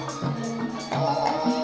Oh.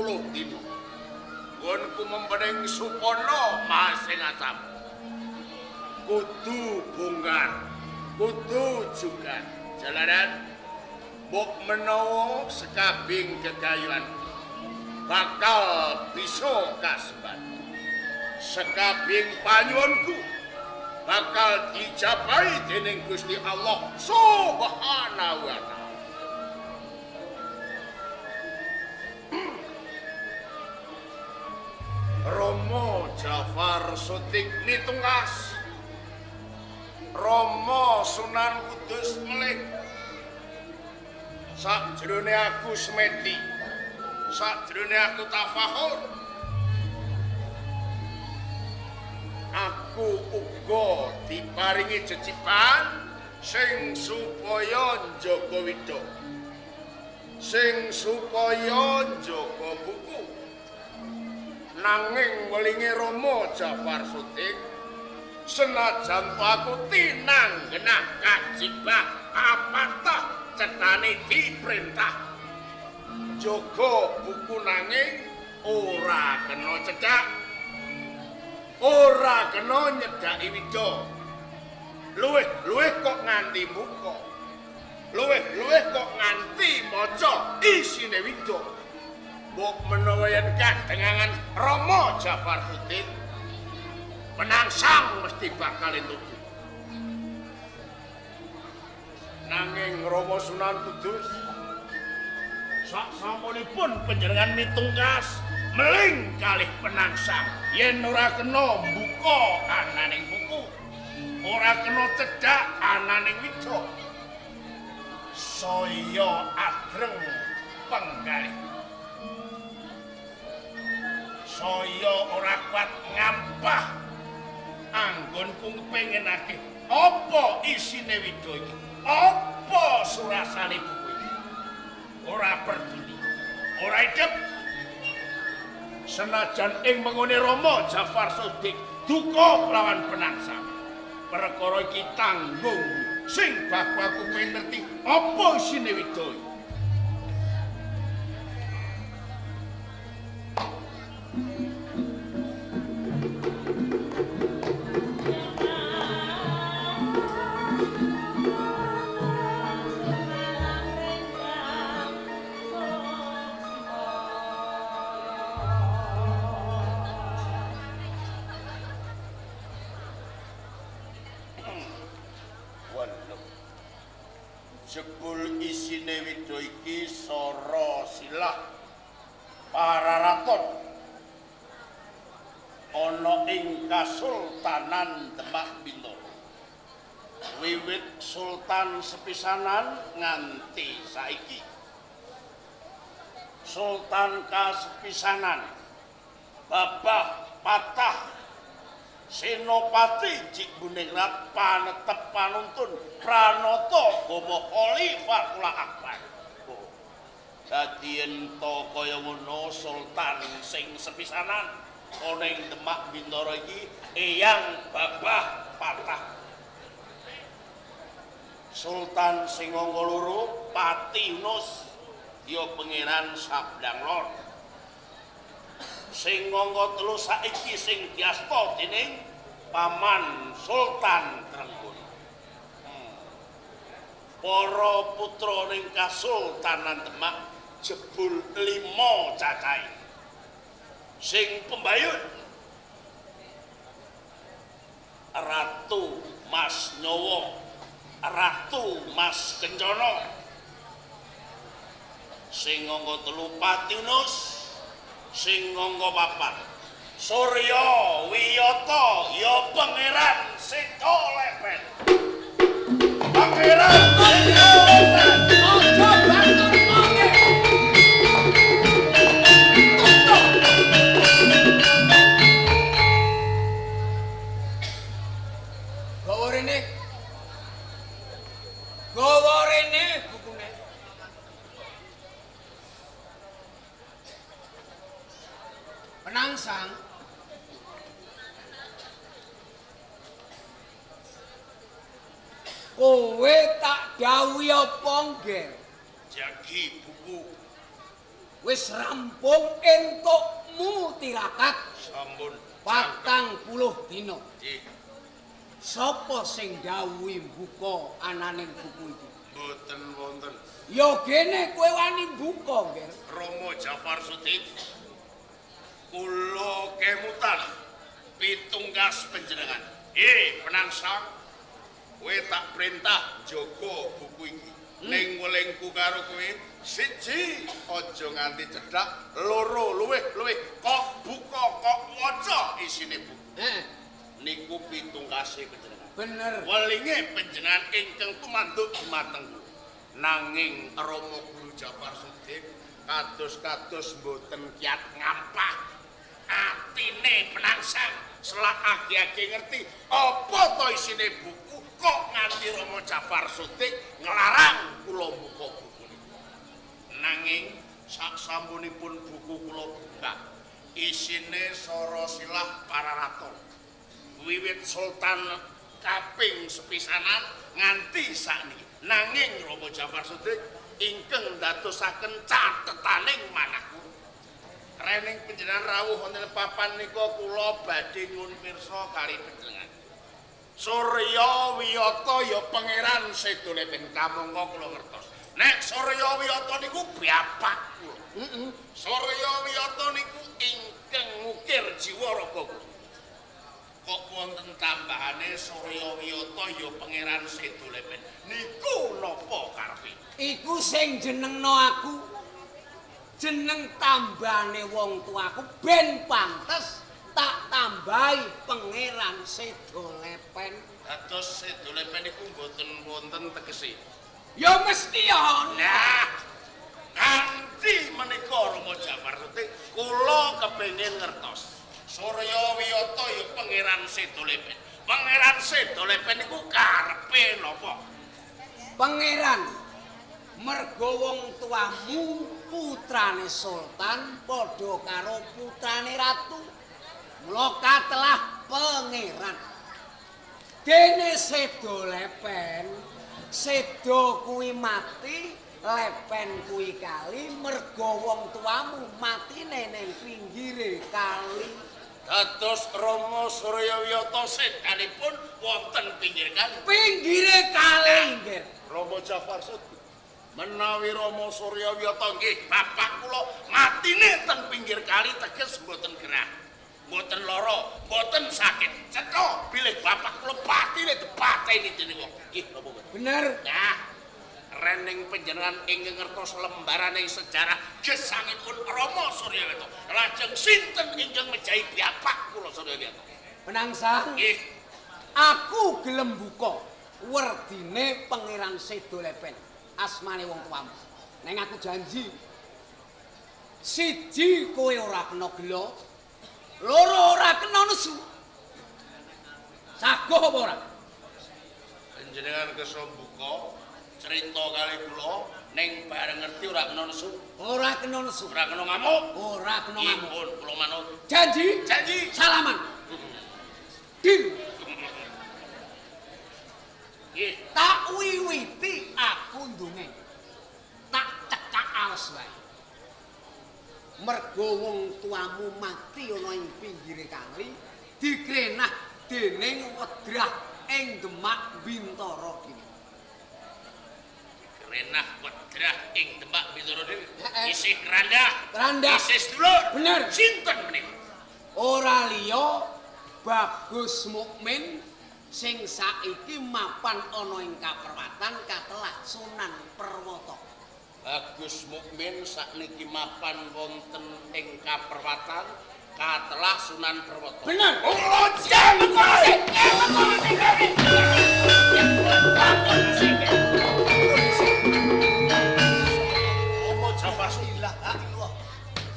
Puluh dino Gonku mempening supono masing asam Kudu bongkar Kudu juga Jalanan Bok menawa sekabing kegayuan Bakal bisa kasbat sekabing panyuwunku bakal dijabai dening Gusti Allah Subhanahu wa taala. Romo Jafar Sutik Mitungkas. Romo Sunan Kudus Melik. Sakjroning aku semeti Sakjroning aku tafahur. Aku uga diparingi jecipan sing supaya njaga wida sing supaya njaga buku nanging welinge Rama Jafar Sutik senajan aku tinanggenah kajibah apatah cetane diperintah. Jaga buku nanging ora kena cedak ora kena nyedaki wida luwih luwih kok nganti muka. Luwih luwih kok nganti maca isine wida mbok menawa yen kadengangan Rama Jafar Hudin penangsang mesti bakal entuk nanging Rama Sunan Kudus sak sampunipun panjenengan mitungkas meling kalih penangsang yen ora kena buka ananing buku ora kena cedhak ananing wida saya adreng penggalih saya ora kuat ngampah. Anggonku pengenake apa isine wida iki? Apa surasane buku iki? Ora peduli ora idep senajan ing mengone Rama Jafar Sodik duka kelawan penangsang perkara iki tanggung. Sing bapakku pengen ngerti apa isine iki sepisanan nganti saiki. Sultan kasepisanan Babah Patah Senopati Cik Buningrat panetep panuntun Pranata Gama Khalifah Kula Akbar. Oh. Dadi ento kaya ngono sultan sing sepisanan ana ing Demak Bintoro iki Eyang Babah Patah. Sultan Singangga loro Pati Yunus ya pangeran Sablang Lor. Singangga telu saiki sing diasta dening Paman Sultan Trenggun. Hmm. Para putra ning Kasultanan Demak jebul lima cacahe. Sing pembayun Ratu Mas Nyowo, Ratu Mas Kencana. Sing nganggo telu Patinus, sing nganggo papat. Surya Wiyata ya pangeran Sita Lepet. Pangeran nggih? Jagi buku Wis rampung entukmu tirakat sampun patang puluh dina. Nggih, Sapa sing dawuhi buka ananing buku iki? Mboten wonten. Ya gene kowe wani buka, Ger. Romo Jafar Sutik kula kemutan pitungkas panjenengan. Eh, penangsang. Kowe tak perintah jaga buku iki. Ning welingku karo kowe siji aja nganti cedhak, loro luwih luwih kok buka kok waca isine buku. Heeh, Niku pitungkase panjenengan. bener. Welinge panjenengan ingkang tumanduk dumateng kula. Nanging Rama Guru Jafar Sudik kados-kados mboten kiat ngampah. Atine penangsang selak agi-agi ngerti apa to isine buku kok nganti Rama Jafar Sudik nglarang kula buka buku niku. Nanging sak sampunipun buku kula buka isine silah para raton. wiwit sultan kaping sepisanan nganti sakniki nanging Rama Jafar Sudik ingkang ndadosaken catetaning manahku rening panjenengan rawuh wonten papan nika kula badhe nyuwun pirsa kali panjenengan Surya Wiyata ya pangeran sedolepen kamangka kula ngertos nek Surya Wiyata niku bapak kula Heeh. Surya Wiyata niku ingkang ngukir jiwa raga kula kok wonten tambahane Surya Wiyata ya pangeran Sedolepen. Niku napa karepe? Iku sing jenengno aku. Jeneng tambane wong tuaku ben pantes tak tambahi pangeran Sedolepen. Dados Sedolepen niku mboten wonten tegese. Ya mesti ana. Nah, kanthi menika Rama Jafar Sutik kula kepengin ngertos. Surya Wiyata ya pangeran Sedolepen. Pangeran Sedolepen niku karepe napa? Pangeran mergo wong tuamu putrane sultan padha karo putrane ratu. Mula katelah pangeran. Dene sedo lepen, sedo kuwi mati, lepen kuwi kali mergo wong tuamu matine ning pinggire kali. Dados Rama Suryawiyata sedanipun wonten pinggir kali. Pinggire kali, nggih. Rama Jafar Suti. Menawi Rama Suryawiyata nggih bapak kula matine teng pinggir kali teges mboten gerah. Mboten lara, mboten sakit. Cetha bilih bapak kula patine dipateni dening wong. Nggih napa mboten? Bener. Nah, rening panjenengan ingkang ngertos lembaraning sejarah gesangipun Rama Suryawiyata. Lajeng sinten ingkang mejahi bapak kula Suryawiyata? Penangsang. Nggih, Aku gelem buka werdine Pangeran Sedolepen. Asmane wong tuamu. Neng aku janji. Siji kowe ora kena gelo. Loro ora kena nesu. Sagoh apa ora? panjenengan kesambuka cerita kali kula ning bareng ngerti ora kena nesu, Ora kena nesu. ora kena ngamuk. Ora kena ngamuk. Kula manut. Janji. Janji. Salaman. Dil. Yeah. Tak wiwiti aku ndunge. Tak cekak alas wae. Mergo wong tuamu mati ana ing pinggire kali, dikrenah dening wedrah ing Demak Bintara kene. Dikrenah wedrah ing Demak Bintara dhewe. Isih randa. Randa. Isih sedulur. Bener. Sinten menika? Ora liya Bagus Mukmin. Sing saiki mapan ana ing kaperwatan katelah Sunan Perwata. Bagus Mukmin sakniki mapan wonten ing kaperwatan katelah Sunan Perwata. Bener. Oh, jangan Omo Jawa Ilah illallah.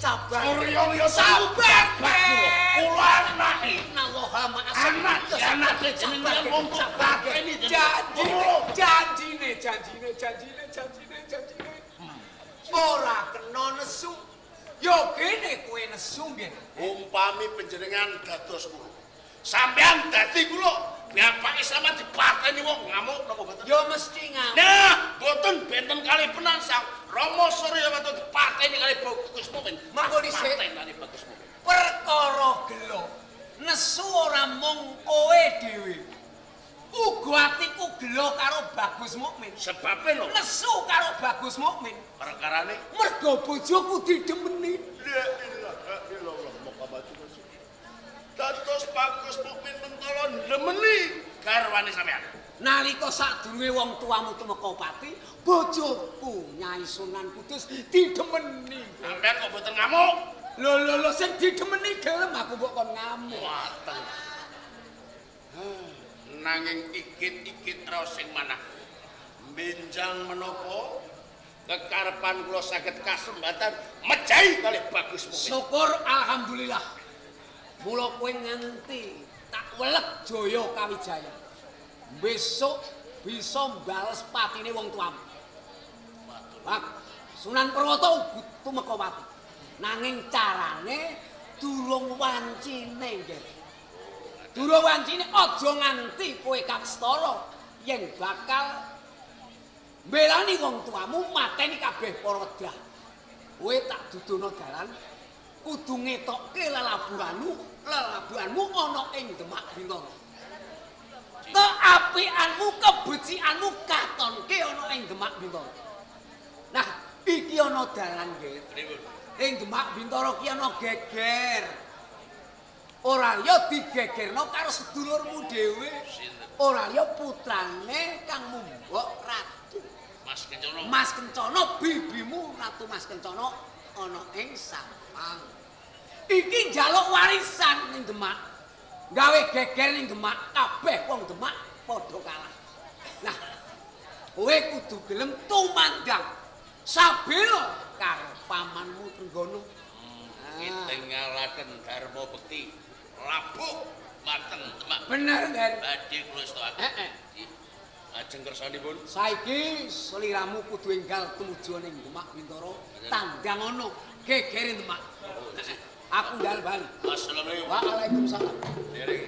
Sabar. Surya ya Sabar. Kula anake. Nawaha Anak anake jenengan wong kok pateni janji janjine janjine janjine janjine janjine. Ora kena nesu. Yo kene kowe nesu nggih. Umpami panjenengan dados kula. Sampeyan dadi kula. Bapak Islam dipateni wong ngamuk napa boten? yo mesti ngamuk Nah, boten benten kali penangsang. Rama Surya Watu dipateni kali Bagus Mukmin. Mangko dhisik. Kali Bagus Mukmin. perkara gelo nesu ora mung kowe dhewe uga atiku gelo karo Bagus Mukmin Sebabe lho, nesu karo Bagus Mukmin perkarane mergo bojoku didemeni La ilaha illallah Muhammad Rasulullah. Dados Bagus Mukmin mentolo ndemeni garwane sampean. Nalika sadurunge wong tuamu tumeka pati, bojoku Nyai Sunan Kudus didemeni. Sampean kok boten ngamuk? Lho lho lho sing didemeni gelem aku kok kon ngamuk. Wateng. Nanging ikit-ikit raos sing manah. Benjang menapa kekarepan kula saged kasembatan mejahi kali Bagus Mukmin. Syukur alhamdulillah. Mula kowe nganti tak welet jaya kawijaya. Besok bisa mbales patine wong tuamu. Bak, Sunan uga tumeka pati. Nanging carane durung wancine nggih. Durung wancine aja nganti kowe kastara yen bakal mbelani wong tuamu mateni kabeh para wedah. Kowe tak dudono dalan kudu ngetokke lelabuhanmu, lelabuhanmu ana ing Demak Bintara. Keapianmu, kebecikanmu katonke ana ing Demak Bintara. Nah, iki ana dalan nggih. Ing Demak Bintara ki ana geger. Ora liya digegerno karo sedulurmu dhewe. Ora liya putrane Kang Mumbok Ratu. Mas Kencana. Mas Kencana bibimu Ratu Mas Kencana ana ing Sampang. Iki njaluk warisan ning Demak. Gawe geger ning Demak, kabeh wong Demak padha kalah. Nah, kowe kudu gelem tumandang sabila karo pamanmu Trenggono. Kitingalaken dharma bekti labuh mateng Demak. Bener, Den. Badhe kula estokaken. Heeh. Ajeng kersanipun Saiki seliramu kudu enggal tumuju ning Demak Bintara, tandang ana geger ing Demak. Aku ndal bali. Assalamualaikum. Waalaikumsalam. Derek.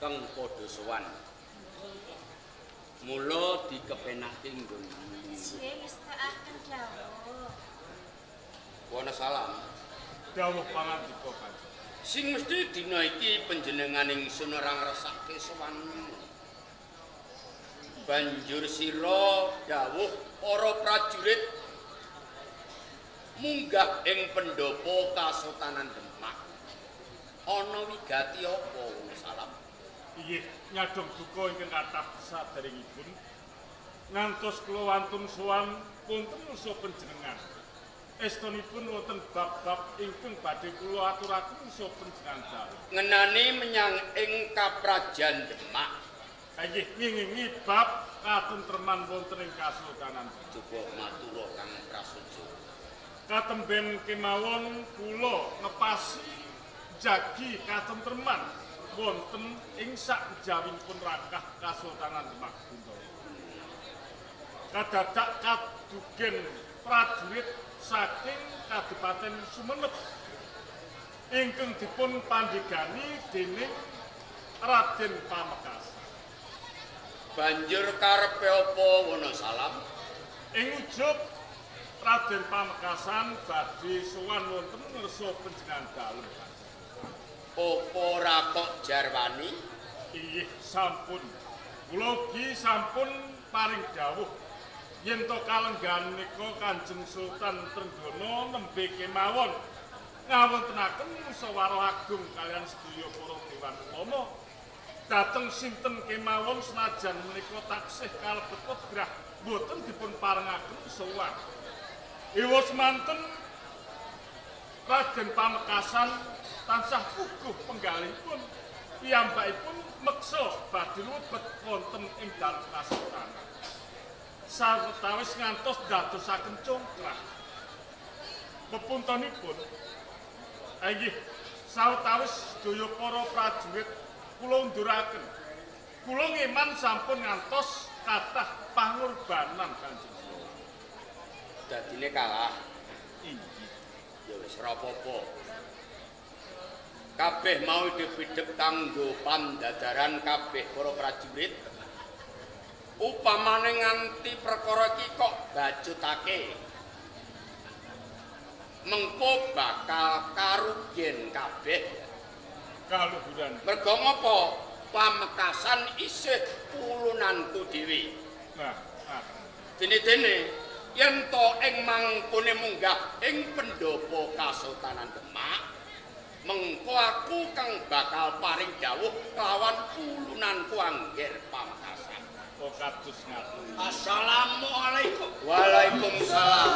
Kang padha sowan. Mula dikepenake nggon wis tekaken dawuh. Pangandika kanjeng Sing mesti dina iki panjenenganing ingsun ora ngresake sowanmu. Banjur sira dawuh para prajurit munggah ing pendopo Kasultanan Demak. Ana wigati apa Wonosalam? Inggih nyadong duka ingkang kathah saderengipun. Ngantos kula wantun sowan punten usa panjenengan. Estunipun wonten bab-bab ingkang badhe kula aturaken usa panjenengan dalem Ngenani menyang ing Kaprajan Demak. inggih ngingingi bab katentreman wonten ing kasultanan. Coba matur Kang Prasojo. katemben kemawon kula ngepasi jagi katentreman wonten ing sak jawinipun rakah Kasultanan Demak Bintoro. Kadadak kadugen prajurit saking Kadipaten Sumenep ingkang dipun pandhegani dening Raden Pamekasan. Banjur karepe apa Wonosalam? Ing ujub Raden Pamekasan badhe sowan wonten ngersa panjenengan dalem. Apa ora kok jarwani? Inggih sampun. Kula ugi sampun paring dawuh yen to kalenggan nika Kanjeng Sultan Trenggana nembe kemawon ngawontenaken musyawarah agung kalian sedaya para dewan ulama dateng sinten kemawon senajan menika taksih kalebet wedrah boten dipun parengaken sowan. Iwa semanten Raden Pamekasan tansah puguh penggalipun piyambakipun meksa badhe lebet wonten ing dalem kasultanan. Sawetawis ngantos dadosaken congkrah. Pepuntonipun inggih sawetawis sedaya para prajurit kula unduraken. Kula ngeman sampun ngantos kathah pangorbanan Kanjeng Sultan. Dadine kalah. Inggih. Ya wis apa-apa. Kabeh mau hidup-hidup kanggo pandadaran kabeh para prajurit. Upamane nganti perkara iki kok bacutake. Mengko bakal karugian kabeh. Kaluhuran. Mergo ngopo? Pamekasan isih ulunanku dhewe. Nah, ah. Dene-dene yen to ing mangkune munggah ing pendopo Kasultanan Demak, mengko aku kang bakal paring dawuh kelawan ulunanku angger Pamekasan. kok kados ngaten. Assalamualaikum. Waalaikumsalam.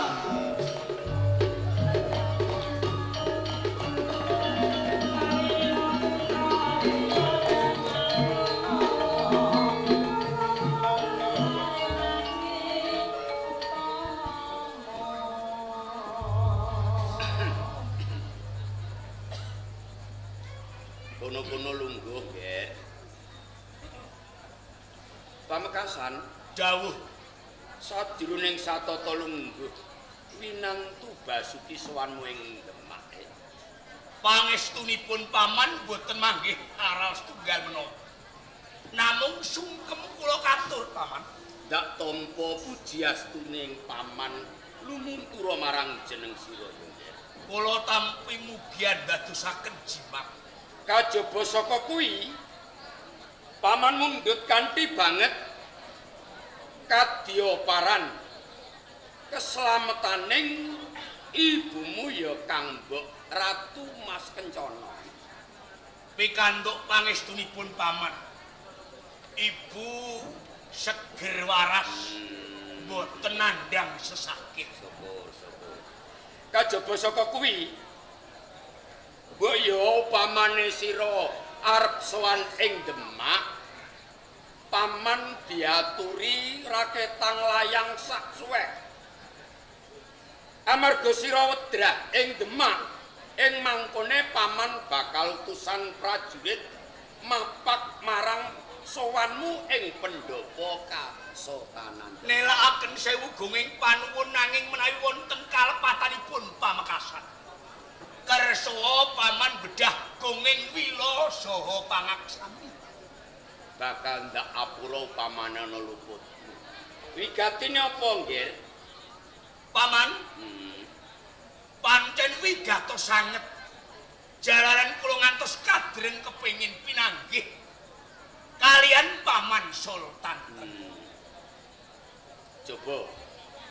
Pamekasan dawuh. saduruneng satata lungguh winantu Basuki sowanmu ing Demak. pangestunipun paman boten manggih aral setunggal menawa namung sungkem kula katur paman. Dak tampa pujiastuning paman lumurtura marang jeneng sira kula tampi mugian dadosaken jimat. Kajaba saka kuwi paman mundhut kanthi banget kadya keselametaning ibumu ya Kang Mbok Ratu Mas Kencana. pikantuk pangestunipun paman. Ibu seger waras boten nandhang sesakit. Syukur, syukur. Kajaba saka kuwi? Mbok ya upamane sira arep sowan ing Demak paman diaturi raketang layang sak suwek. Amarga sira wedrah ing Demak ing mangkone paman bakal utusan prajurit mapak marang sowanmu ing pendopo Kasultanan. nelakaken sewu gunging panuwun nanging menawi wonten kalepatanipun pamekasan kersa paman bedah gunging wila saha pangaksami bakal ndak apura upamane ana luputmu. Wigatine apa, Nggir? paman Hmm. pancen wigatos sanget. Jalaran kula ngantos kadreng kepengin pinanggih kalian paman sultan. Coba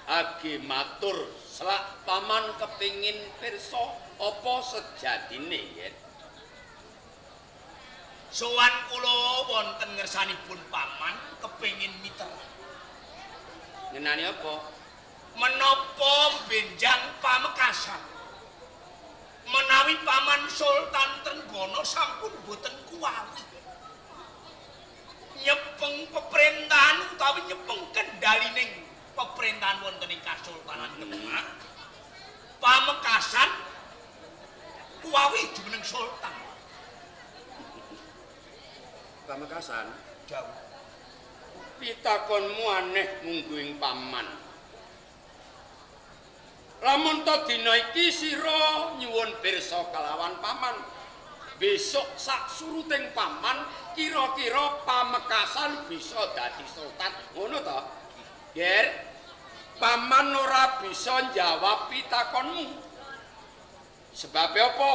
agi matur selak paman kepingin pirsa apa sejatine yen. Sowan kula wonten ngersanipun paman kepengin miter. Ngenani apa? Menapa benjang pamekasan? Menawi paman Sultan Trenggono sampun boten kuwali. Nyepeng pemerintahan utawi nyepeng kendalining pemerintahan wonten ing Kasultanan Demak. Pamekasan kuwawi jumeneng sultan. Pamekasan. Jauh. Pitakonmu aneh mungguing paman. Lamun to dina iki sira nyuwun pirsa kalawan paman. Besok sak suruting paman kira-kira pamekasan bisa dadi sultan. Ngono to? Ger. Paman ora bisa njawab pitakonmu. Sebab apa?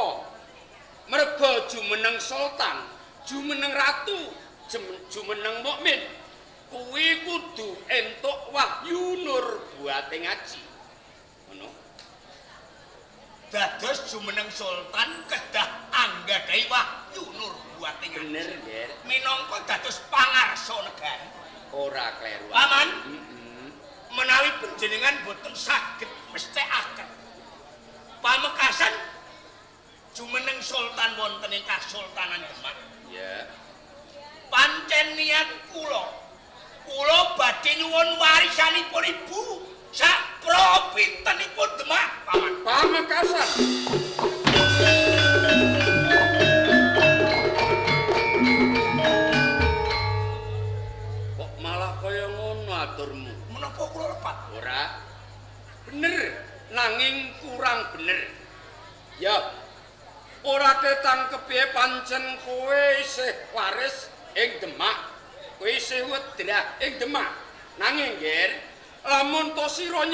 Mergo jumeneng sultan, jumeneng ratu, jumeneng mukmin. Kuwi kudu entuk wahyu nur buate ngaji. Ngono. Dados jumeneng sultan kedah anggadhahi wahyu nur buat Bener, Ger. minangka dados pangarsa negari. Ora kleru. Paman, Heeh. menawi panjenengan boten saged mesthekaken pamekasan jumeneng sultan wonten ing Kasultanan Demak. Ya. Pancen niat kula kula badhe nyuwun warisanipun ibu sak propintenipun Demak. Pamekasan.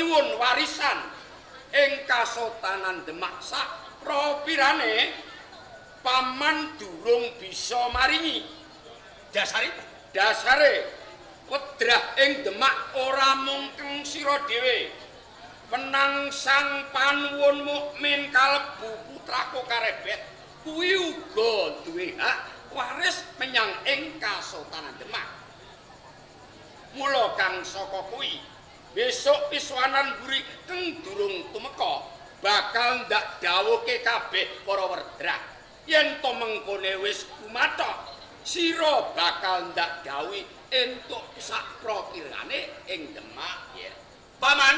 Nyuwun warisan ing Kasultanan Demak sak propirane paman durung bisa maringi. Dasaripun dasare wedrah ing Demak ora mungkeng sira dhewe. Penang sang panuwun mukmin kalebu putraku karebet kuwi uga duwe hak waris menyang ing Kasultanan Demak. Mula kang saka kuwi besok iswanan buri keng durung tumeka bakal ndak dawuhke kabeh para werdrah yen to mengkone wis kumathok sira bakal ndak dawuhi entuk sak prokirane ing Demak ya Paman,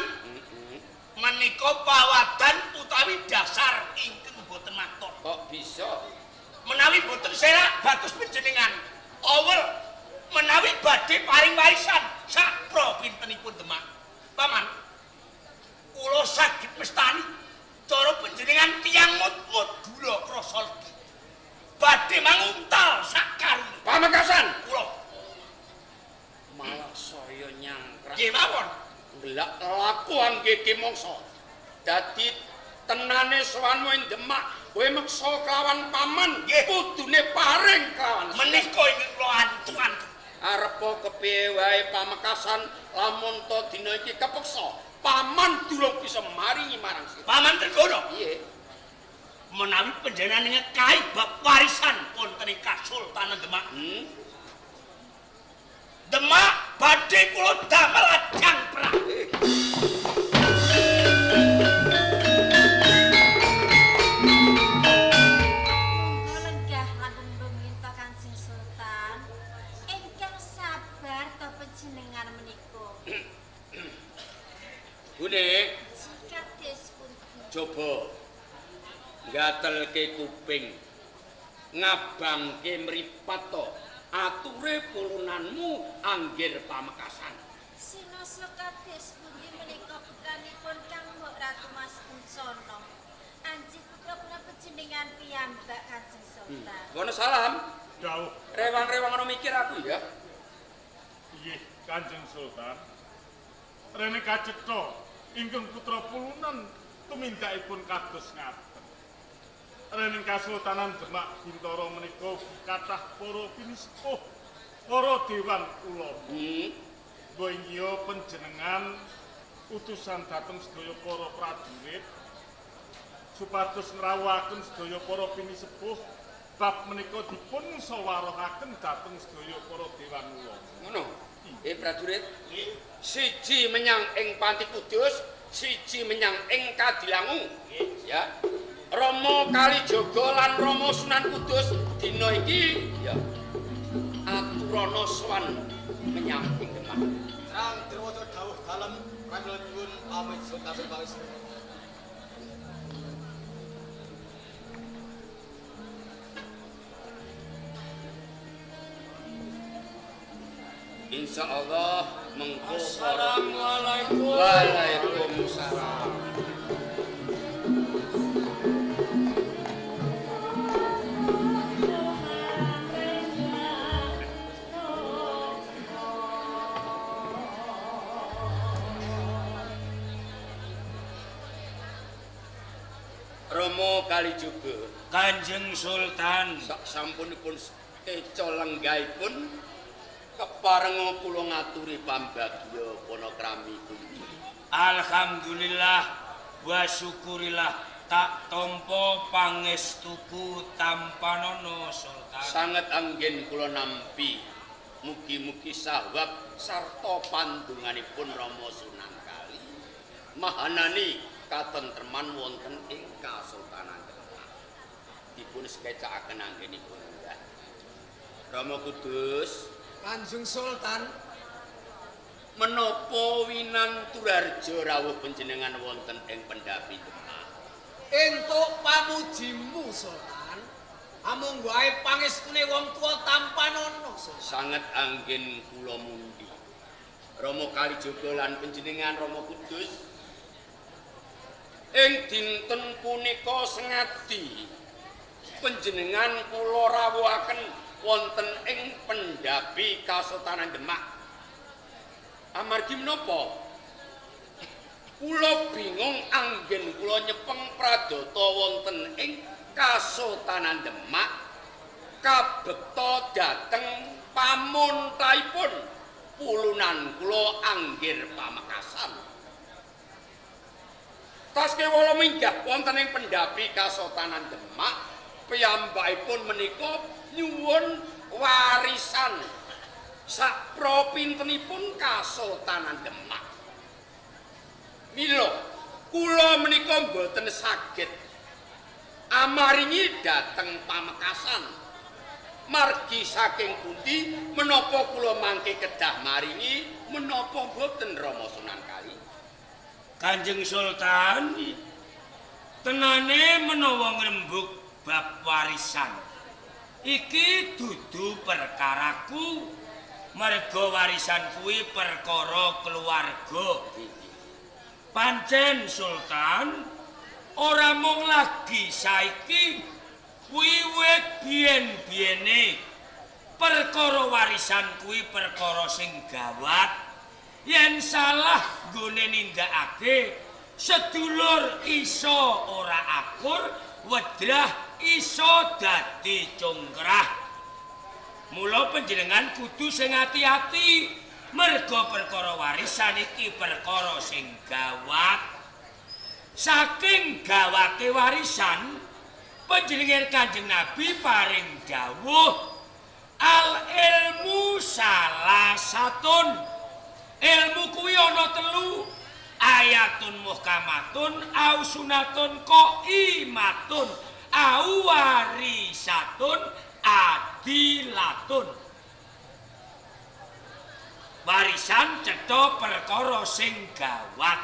menika pawadan utawi dasar ingkang boten matok. kok bisa Menawi boten serak bagus panjenengan. Awel menawi badhe paring warisan sak propintenipun Demak. Paman, kula saged mestani cara panjenengan tiyang mut-mut gula krasa legi. Badhe manguntal sak karuni. pamekasan Kula malah saya nyangkrak nggih mawon. ndelak laku anggege mangsa dadi tenane sowanmu ing Demak kowe meksa kelawan paman Nggih. kudune paring kelawan Menika ingkang kula antuan. Arepa kepiye wae pamekasan lamun to dina iki kepeksa paman durung bisa maringi marang sira Paman Trenggono, piye menawi panjenengan ngekahi bab warisan wonten ing Kasultanan Demak. hmm? Demak badhe kula damel ajang perang. Coba ngatelke kuping ngabangke mripat to ature pulunanmu anggir pamekasan Sinoso kades pundi menika putranipun Kang Mbok Ratu Mas Kuncana. Anjing putra putra panjenengan piyambak Kanjeng Sultan. kono salam Dawuh, rewang-rewang ono mikir aku ya inggih Kanjeng Sultan. Rene kacetha ingkang putra pulunan tumindakipun kados ngaten. Rening Kasultanan Demak Bintoro menika kathah para pinisepuh, para dewan ulama. Inggih panjenengan utusan dhateng sedaya para prajurit supados ngrawuhaken sedaya para pinisepuh bab menika dipun sawarohaken dhateng sedaya para dewan ulama. Ngono. Eh prajurit, siji menyang ing Panti Kudus, siji menyang ing Kadilangu. Ya. Rama Kalijaga lan Rama Sunan Kudus dina iki ya aturana sowan menyang ing Demak. Serang Dirwoto dawuh dalem kandelipun pamit Sultan Bangsa. Insya Allah mengko Assalamualaikum. Waalaikumsalam. Romo Kalijuga Kanjeng Sultan sak sampunipun keca lenggahipun keparenga kula ngaturi pambagya panakrami pundi. Alhamdulillah wa syukurillah tak tompo pangestuku tampanono Sultan Sanget anggen kula nampi mugi-mugi sawab sarta pandunganipun Rama Sunan Kali mahanani katentreman wonten ing Kasultanan Demak. Dipun skecakaken anggenipun. Rama Kudus Kanjeng Sultan menapa winanturarja rawuh panjenengan wonten ing Pendapi Demak. entuk pamujimu Sultan. Amung wae pangestune wong tuwa tampanono Sultan. sanget anggen kula mundi. Rama Kalijaga lan panjenengan Rama Kudus ing dinten punika sengati panjenengan kula rawuhaken wonten ing Pendapi Kasultanan Demak. Amargi menapa? Kula bingung anggen kula nyepeng pradata wonten ing Kasultanan Demak kabekta dhateng pamuntaipun pulunan kula anggir pamekasan. Taske wala minggah wonten ing pendapi Kasultanan Demak, piyambakipun menika nyuwun warisan sak propintenipun Kasultanan Demak. Mila kula menika mboten saged amaringi dhateng pamekasan. Margi saking pundi menapa kula mangke kedah maringi menapa boten Rama Sunan Kali. Kanjeng Sultan tenane menawa ngrembug bab warisan iki dudu perkaraku merga warisan kuwi perkara keluarga. Pancen Sultan ora mung lagi saiki wiwit biyen-biyene. Perkara warisan kuwi perkara sing gawat yen salah nggone nindakake sedulur iso ora akur wedrah iso dadi congkrah. Mula panjenengan kudu sing ati-ati merga perkara warisan iki perkara sing gawat. Saking gawate warisan panjenengan Kanjeng Nabi paring dawuh al ilmu salah satun. Ilmu kuwi ana telu. Ayatun muhkamatun, au sunatun qaimatun, au warisatun adilatun. Warisan cetha perkara sing gawat.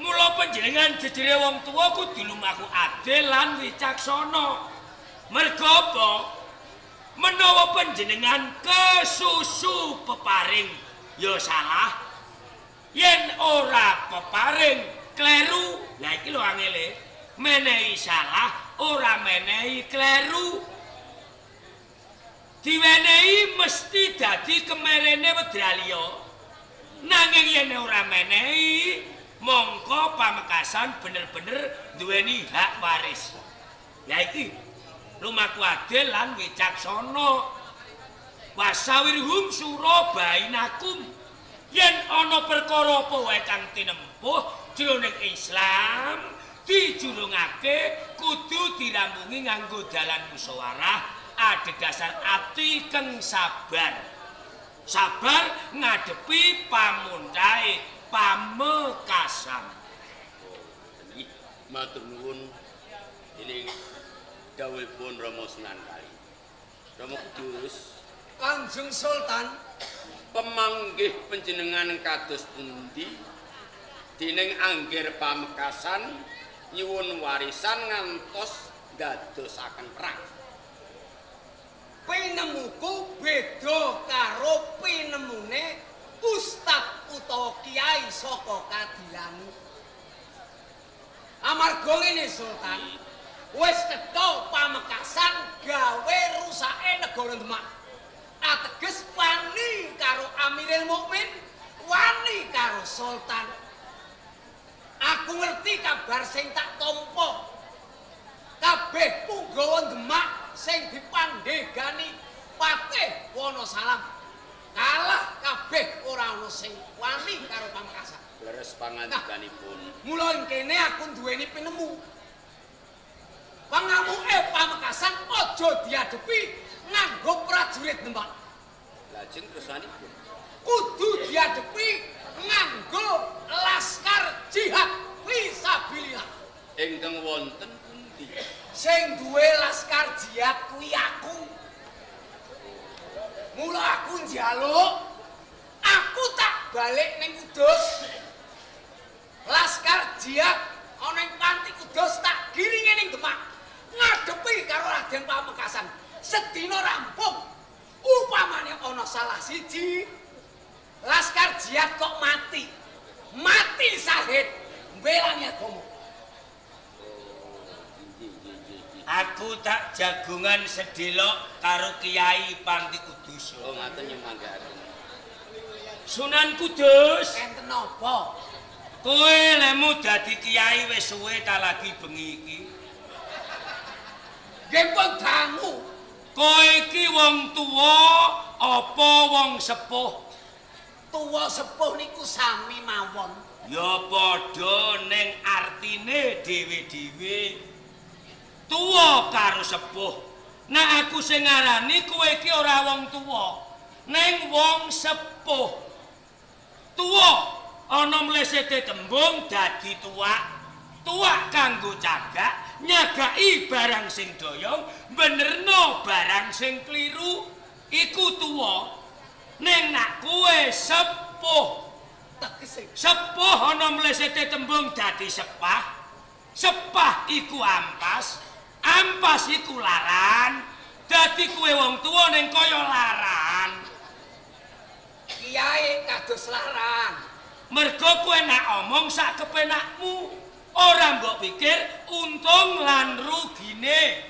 Mula panjenengan jejere wong tuwa kudu lumaku adil lan wicaksana. Merga apa? Menawa panjenengan kesusu peparing ya salah yen ora peparing kleru lah iki lho angele menehi salah ora menehi kleru diwenehi mesti dadi kemerene wedraliya nanging yen ora menehi mongko pamekasan bener-bener duweni hak waris. Ya iki lumaku adil lan wicaksana. Wasawirhum sura bainakum. Yen ana perkara apa wae kang tinempuh jroning Islam dijulungake kudu dirambungi nganggo dalan musyawarah adhedhasar ati kang sabar. Sabar ngadepi pamuntahe pamekasan. Matur nuwun dening dawuhipun Rama Sunan Kali. Rama Kudus, Kanjeng Sultan, pemanggih panjenengan kados pundi dening angger pamekasan nyuwun warisan ngantos dadosaken perang. pinemuku beda karo pinemune ustad utawa kiai saka kadilan. Amarga ngene Sultan, wis teka pamekasan gawe rusake negara Demak. Ateges wani karo Amirul Mukmin, wani karo Sultan. Aku ngerti kabar sing tak tampa. Kabeh punggawa Demak sing dipandhegani Patih Wonosalam. Kalah kabeh ora ana sing wani karo pamekasan. Leres pangandikanipun. Mula ing kene aku duweni pinemu. Pangamuke pamekasan aja diadepi nganggo prajurit Demak. Lajeng kersanipun. Kudu diadepi nganggo laskar jihad fisabilillah. Ingkang wonten pundi? Sing duwe laskar jihad kuwi aku. Mula aku njaluk aku tak balik ning Kudus. Laskar jihad ana ing Panti Kudus tak giringe ning Demak. Ngadepi karo Raden Pamekasan. Sedina rampung. Upamane ana salah siji laskar jihad kok mati. Mati sahid mbelani agama. Aku tak jagungan sedelok karo Kiai Panti Kudus. Oh ngaten nyemanggaken. Sunan Kudus, Enten apa? kowe lemu dadi kiai wis suwe ta lagi bengi iki? Nggih pun dangu. Kowe iki wong tuwa apa wong sepuh? Tuwa sepuh niku sami mawon. Ya padha ning artine dhewe-dhewe. Tuwa karo sepuh. Nek aku sing ngarani kowe iki ora wong tuwa, ning wong sepuh. Tuwa ana mlesete tembung dadi tuwak. Tuwak kanggo cagak, nyagaki barang sing doyong, benerno barang sing kliru. Iku tuwa. Ning nak kowe sepuh. Sepuh ana mlesete tembung dadi sepah. Sepah iku ampas, ampas iku laran. Dadi kowe wong tuwa ning kaya laran. kiai kados laran. Mergo kowe nak omong sak kepenakmu, ora mbok pikir untung lan rugine.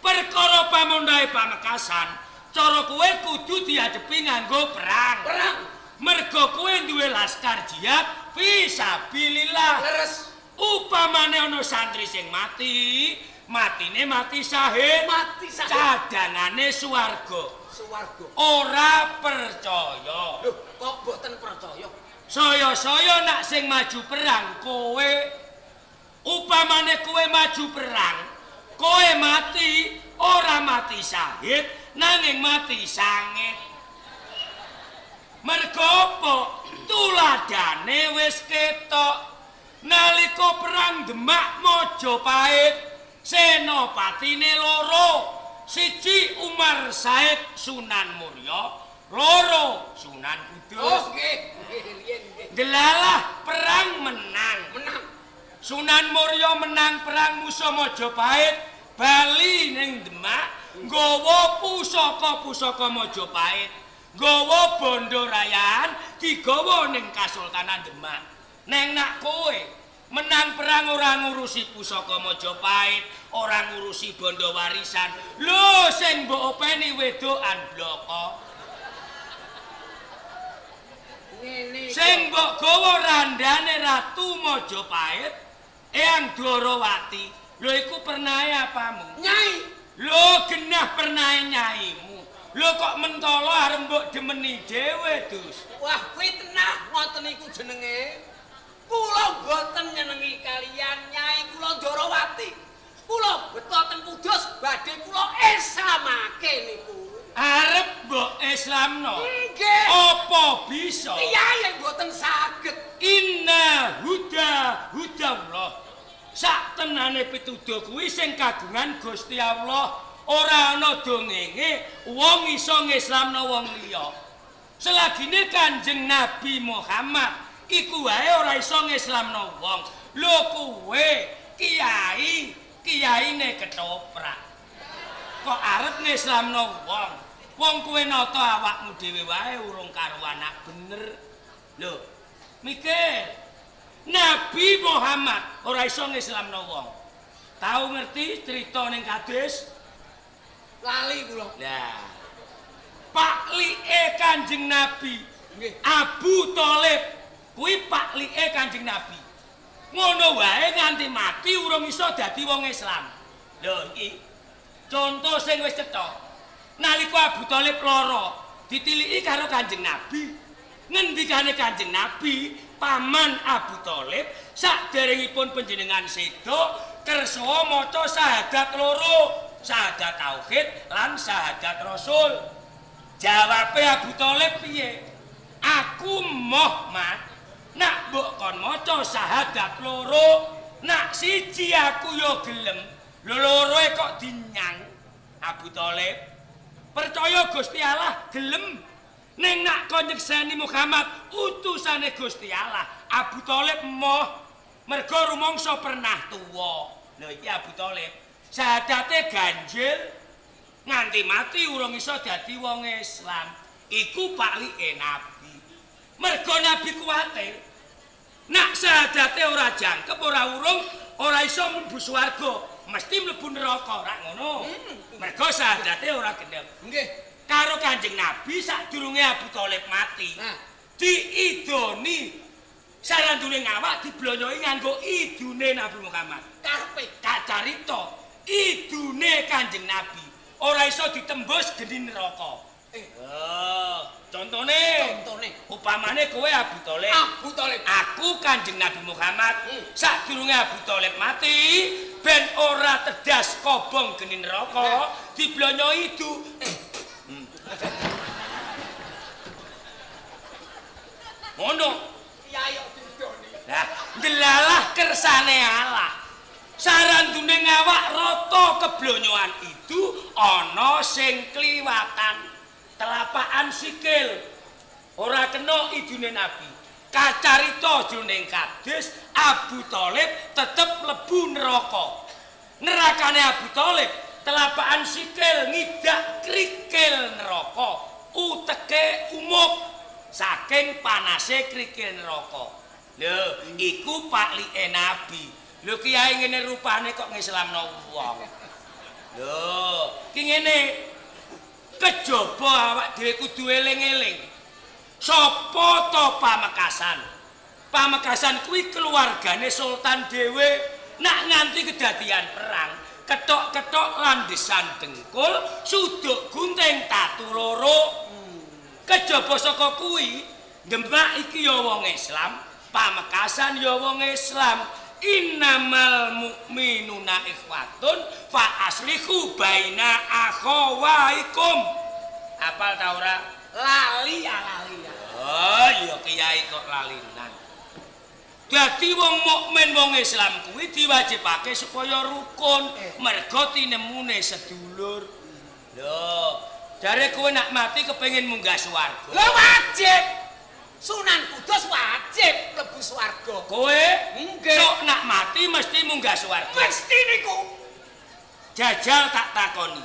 Perkara pamundhae pamekasan, cara kowe kudu diadepi nganggo perang. Perang Mergo kowe duwe laskar jihad fisabilillah. leres Upamane ana santri sing mati, matine mati sahid, mati sahid cadangane swarga. suwarga. Ora percaya. Lho, kok boten percaya? Saya-saya nak sing maju perang kowe upamane kowe maju perang, kowe mati ora mati sahid nanging mati sangit. Mergo apa? Tuladane wis ketok. Nalika perang Demak Majapahit, senopatine loro. Siji Umar Said Sunan Mulya, loro Sunan Kudus. Nggih. Delalah perang menang. Menang. Sunan Mulya menang perang musuh Majapahit, bali ning Demak, nggawa pusaka-pusaka Majapahit. Nggawa bondo rayan digawa ning Kasultanan Demak. Neng nak kowe menang perang ora ngurusi pusaka Majapahit, ora ngurusi bondo warisan. Lho sing mbok openi wedokan bloko. Sing mbok gawa randane Ratu Majapahit Eyang Dwarawati. Lho iku pernahe apamu? Nyai, Lho genah pernahe nyaimu. Lho kok mentolo arep mbok demeni dhewe, Dus. wah kuwi tenah ngoten niku jenenge. Kula boten nyenengi kalian Nyai kula Darawati. Kula beto teng Kudus badhe kula islamake niku. Arep mbok Islamno. Nggih. Apa bisa? Kiai boten saged. Inna huda huda Allah. Sak tenane pituduh kuwi sing kagungan Gusti Allah ora ana dongenge wong iso ngislamno wong liya. Selagine Kanjeng Nabi Muhammad iku wae ora iso ngislamno wong. Lho kuwe kiai, kiyaine ketoprak. Kok arep ngislamno wong? Wong kuwe nata awakmu dhewe wae urung karo anak bener. Lho, mikir. Nabi Muhammad ora iso ngislamno wong. Tahu ngerti cerita ning Kades? Lali kula. Lah. Pak Lie Kanjeng Nabi. Nggih. Abu Thalib kuwi Pak Lie Kanjeng Nabi. Ngono wae nganti mati urung iso dadi wong Islam. Lho iki contoh sing wis cetha. Nalika Abu Thalib lara, ditiliki karo Kanjeng Nabi. Ngendikane Kanjeng Nabi, paman Abu Thalib saderengipun panjenengan sedo kersa maca syahadat loro, syahadat tauhid lan syahadat rasul. Jawabe Abu Thalib piye? Aku moh mat. Nak mbok kon maca syahadat loro, nak siji aku yo gelem. Lho loroe kok dinyang Abu Thalib. Percaya Gusti Allah gelem. Ning nak kon nyekseni Muhammad utusane Gusti Allah, Abu Thalib moh mergo rumangsa pernah tuwa. Lho iki Abu Thalib. Syahadate ganjil nganti mati urung iso dadi wong Islam. Iku paklike Nabi. Mergo Nabi kuwatir nak syahadate ora jangkep ora urung ora iso mlebu swarga, mesti mlebu neraka, ora ngono. Mergo syahadate ora gendem. Nggih. Karo Kanjeng Nabi sadurunge Abu Thalib mati. Nah. Diidoni sarandune ngawak diblonyoi nganggo idune Nabi Muhammad. Karepe kacarita idune Kanjeng Nabi ora iso ditembus geni neraka. Eh. Oh, contone contone upamane kowe Abu Thalib. Abu Thalib. Aku Kanjeng Nabi Muhammad Hmm. sadurunge Abu Thalib mati ben ora tedas kobong geni neraka diblonyoi idu. Hmm. Ngono. Kiai kok didoni. Lah, delalah kersane Allah. Sarandune ngawak rata keblonyoan itu ana sing kliwatan. Telapakan sikil. Ora kena idune Nabi. Kacarita jroning Kades Abu Thalib tetep mlebu neraka. Nerakane Abu Thalib telapakan sikil ngidak krikil neraka. Uteke umuk saking panase krikil neraka. Lho, iku paklike Nabi. Lho kiai ngene rupane kok ngislamno wong. Lho, ki ngene. Kejaba awak dhewe kudu eling-eling. Sapa to Pamekasan? Pamekasan kuwi keluargane sultan dhewe nak nganti kedadian perang. Ketok-ketok landesan dengkul, suduk gunting tatu loro. Kejaba saka kuwi, Demak iki ya wong Islam, Pamekasan ya wong Islam. Innamal mu'minuna ikhwatun fa aslihu baina akhawaikum. Apal ta ora? Lali ya lali ya. Oh, iya kiai kok lalinan. Dadi wong mukmin wong Islam kuwi diwajibake supaya rukun, merga tinemune sedulur. Lho, jare kowe nak mati kepengin munggah swarga. Lah wajib. Sunan Kudus wajib mlebu swarga. Kowe Nggih. sok nak mati mesti munggah swarga. Mesti niku. Jajal tak takoni.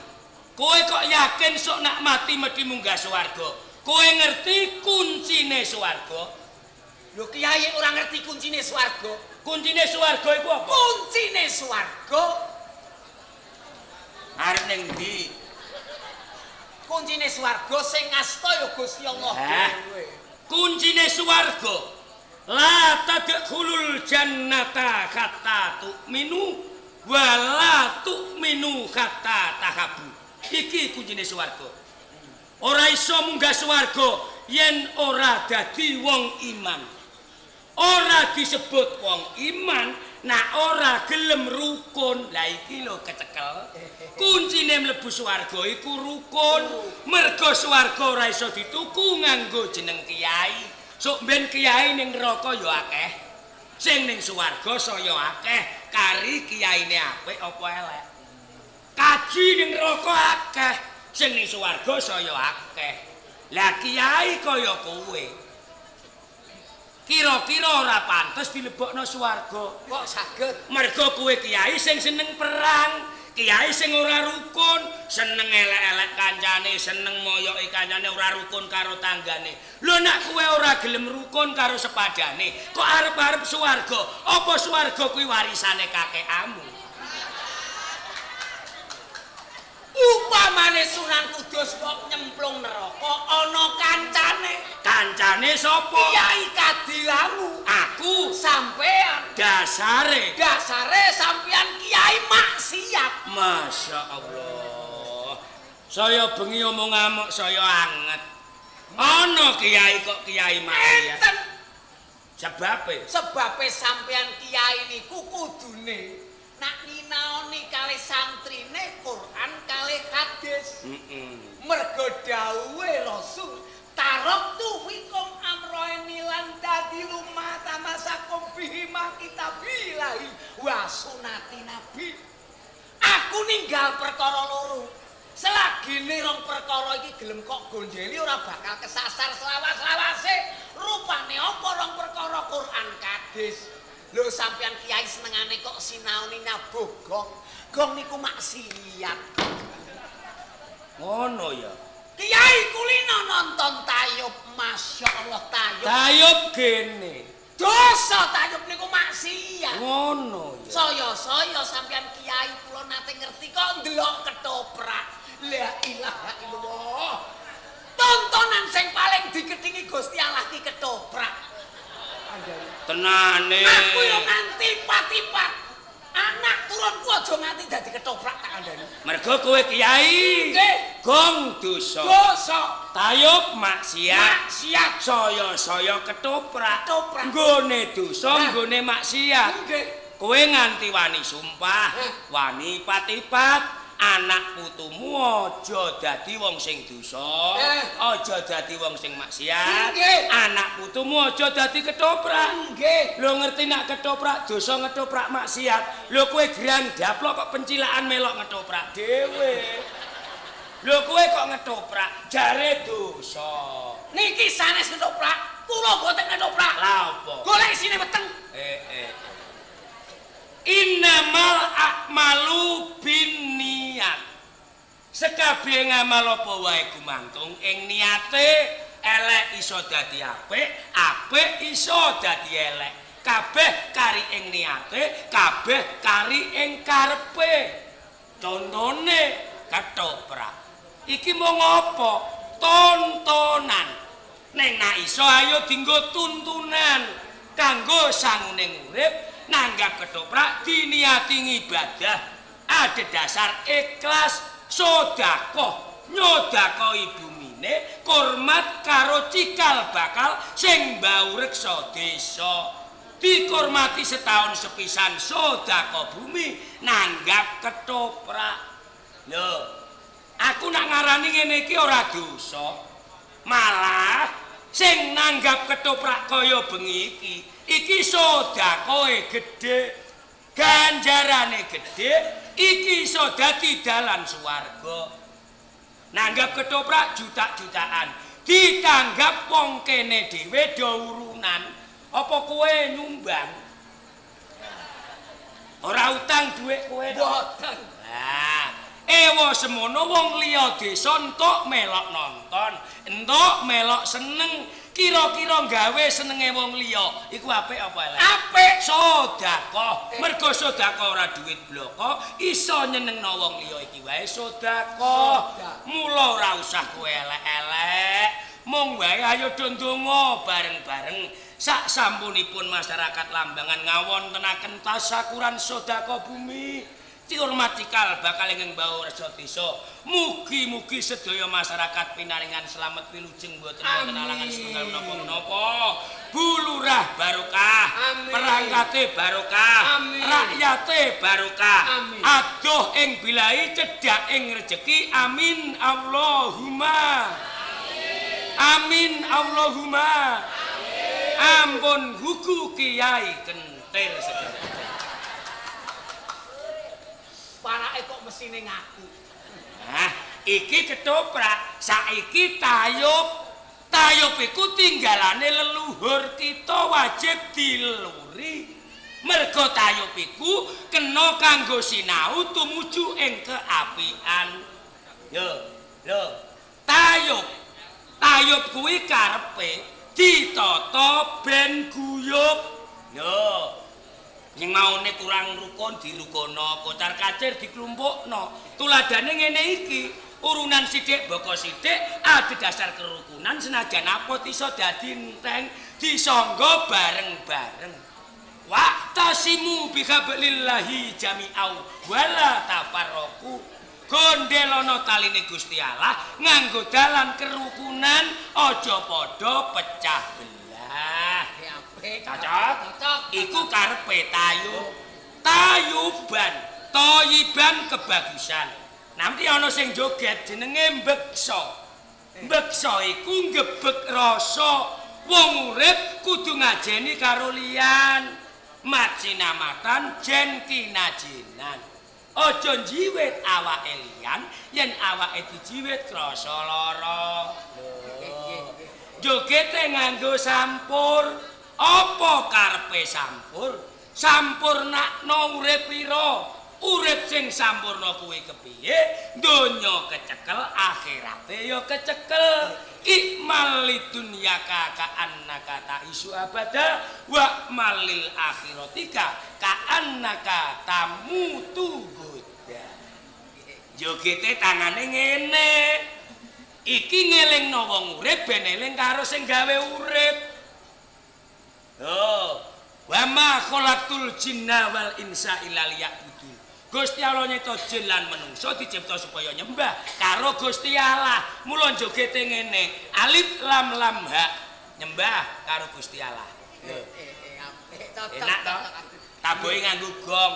Kowe kok yakin sok nak mati mesti munggah swarga? Kowe ngerti kuncine swarga? Lho kiai ora ngerti kuncine swarga. Kuncine swarga iku apa? Kuncine swarga, Arep ning ndi? kuncine swarga sing ngasta ya Gusti Allah dhewe. kuncine swarga la tadkhulul jannata hatta tu'minu wa la tu'minu hatta tahabu iki kuncine swarga ora iso munggah swarga yen ora dadi wong iman ora disebut wong iman nak ora gelem rukun. Lah iki lho kecekel. Kuncine mlebu swarga iku rukun. Mergo swarga ora iso dituku nganggo jeneng kiai. Sok ben kiai ning neraka ya akeh. Sing ning swarga saya akeh. Kari kiyaine apik apa elek. Kaji ning neraka akeh. Sing ning swarga saya akeh. Lah kiai kaya kowe kira-kira ora pantes dilebokno swarga. Kok saged? mergo kowe kiai sing seneng perang kiai sing ora rukun seneng elek-elek kancane seneng moyoki kancane ora rukun karo tanggane. Lho nek kowe ora gelem rukun karo sepadane kok arep-arep swarga? Apa swarga kuwi warisane kakekmu Upamane Sunan Kudus kok nyemplung neraka ana kancane. kancane sapa? Kiai Kadilamu. aku. Sampean dasare. Dasare sampean kiai maksiat. Masya Allah. Saya bengi omong ngamuk saya anget. Ana kiai kok kiai maksiat? Enten. Sebabe? Sebabe sampean kiai niku kudune nak nyinaoni kalih santrine Quran kalih hadis. Mergo dawuhe Rasul Taroktu fikum amroini lan dadi lumata masakum bihi ma kitabilahi wa sunati nabi. Aku ninggal perkara loro. Selagi rong perkara iki gelem kok gondeli ora bakal kesasar selawas-lawase. Rupane apa rong perkara Quran kadis. Lho sampean kiai senengane kok sinaoni nabuh gong. Gong niku maksiat. ngono ya Kiai kulino nonton tayub, Masya Allah tayub. tayub gene Dosa tayub niku maksiat. ngono ya Saya-saya sampean kiai kula nate ngerti kok ndelok ketoprak. La ilaha illallah. Tontonan sing paling diketingi Gusti Allah ki ketoprak. Tenane Aku yo nganti patipat. Anak turunku aja nganti dadi ketoprak tak kandhani. mergo kowe kiai Nggih. gong dosa Dosa. tayub maksiat Maksiat. saya-saya ketoprak Ketoprak. nggone dosa nggone maksiat Nggih. kowe nganti wani sumpah wani patipat anak putumu aja dadi wong sing dosa Eh. aja dadi wong sing maksiat anak putumu aja dadi ketoprak Nggih. Lho ngerti nak ketoprak dosa ngetoprak maksiat. Lho kowe gerang daplok kok pencilaan melok ngetoprak dhewe. Lho kowe kok ngetoprak jare dosa. Niki sanes ketoprak, kula boten ketoprak. Lah apa? Golek sine weteng. Eh eh. Innamal a'malu binniyat. Sekabeh ngamal apa wae gumantung ing niate elek iso dadi apik, apik iso dadi elek. Kabeh kari ing niate, kabeh kari ing karepe. Contone ketoprak. Iki mung apa? Tontonan. Ning nak iso ayo dinggo tuntunan kanggo sanguning urip nanggap ketoprak diniati ibadah ada dasar ikhlas sodakoh nyodakoi bumine kormat karo cikal bakal sing bau reksa desa. Dikormati setahun sepisan sodako bumi nanggap ketoprak lho aku nak ngarani ngene iki ora dosa. Malah sing nanggap ketoprak kaya bengi iki iki sedakoe gedhe ganjarane gedhe iki iso dadi dalan swarga nanggap ketoprak juta-jutaan ditanggap wong kene dhewe do urunan apa kowe nyumbang ora utang dhuwit kowe to? Boten. Nah, ewa semono wong liya desa entuk melok nonton, entuk melok seneng, kira-kira gawe senenge wong liya. Iku apik apa elek? Apik. Sedekah. Mergo sedekah ora duit bloko, iso nyenengno wong liya iki wae sedekah. Mula ora usah kowe elek-elek. Mong wae ayo do ndonga bareng-bareng. Sak sampunipun masyarakat Lambangan ngawontenaken tasakuran sedekah bumi. Dihormati kal bakal ingkang bau reso desa. Mugi-mugi sedaya masyarakat pinaringan slamet wilujeng boten wonten alangan setunggal menapa-menapa. Bulurah barokah, Amin. perangkate barokah, Amin. rakyate barokah. Amin. Adoh ing bilahi cedhak ing rejeki. Amin Allahumma. Amin Allahumma. Ampun huku Kiai kentir sedaya. Parake kok mesine ngaku. Nah, iki ketoprak, saiki tayub. Tayub iku tinggalane leluhur kita wajib dileluri. Mergo tayub iku kena kanggo sinau tumuju ing keapian. Yo, lho. Tayub. Tayub kuwi karepe ditata ben guyub. Yo. Sing maune kurang rukun dirukono, kocar kacir diklumpukno. Tuladane ngene iki, urunan sithik boko sithik adhedhasar kerukunan senajan apa iso dadi enteng disangga bareng-bareng. Waqtasimu bihablillahi jami'au wala tafarraqu. Gondelono taline Gusti Allah nganggo dalan kerukunan aja padha pecah belah. Cocok? Cocok. Iku karepe tayub. Tayuban, toyiban kebagusan. Nanti ana sing joget jenenge mbeksa. Mbeksa iku ngebek rasa. Wong urip kudu ngajeni karo liyan. Majinamatan jen kinajinan. Aja njiwit awake liyan yen awake dijiwit krasa lara. Jogete nganggo sampur. Apa karepe sampur? Sampurnakno urip pira? Urip sing sampurna kuwi kepiye? Donya kecekel, akhirate ya kecekel. Ikmal lidunyaka ka annaka ta'isu abada wa malil akhiratika ka annaka tamutu goda. Jogete tangane ngene. Iki ngelingno wong urip ben eling karo sing gawe urip. Oh, wa ma khalaqtul jinna wal insa illa liya'budun. Gusti Allah nyeta jin lan menungso dicipta supaya nyembah karo Gusti Allah. Mula jogete ngene, alif lam lam ha nyembah karo Gusti Allah. Lho, enak to? Tabohe nganggo gong,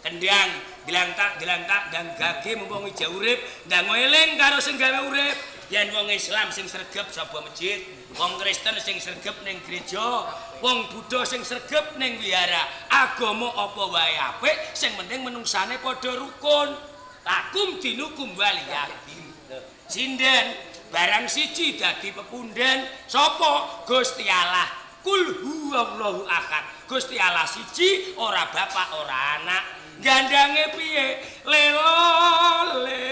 kendang, dilantak, dilantak, dan gage mumpung ija urip, ndang eling karo sing gawe urip. Yen wong Islam sing sregep sapa masjid, wong Kristen sing sregep ning gereja, wong Buddha sing sregep ning wihara. Agama apa wae apik, sing penting menungsane padha rukun. Lakum dinukum waliyadin. Sinden barang siji dadi pepundhen sapa Gusti Allah. Kul huwallahu ahad. Gusti Allah siji, ora bapak, ora anak. Gandange piye? Lelo lelo.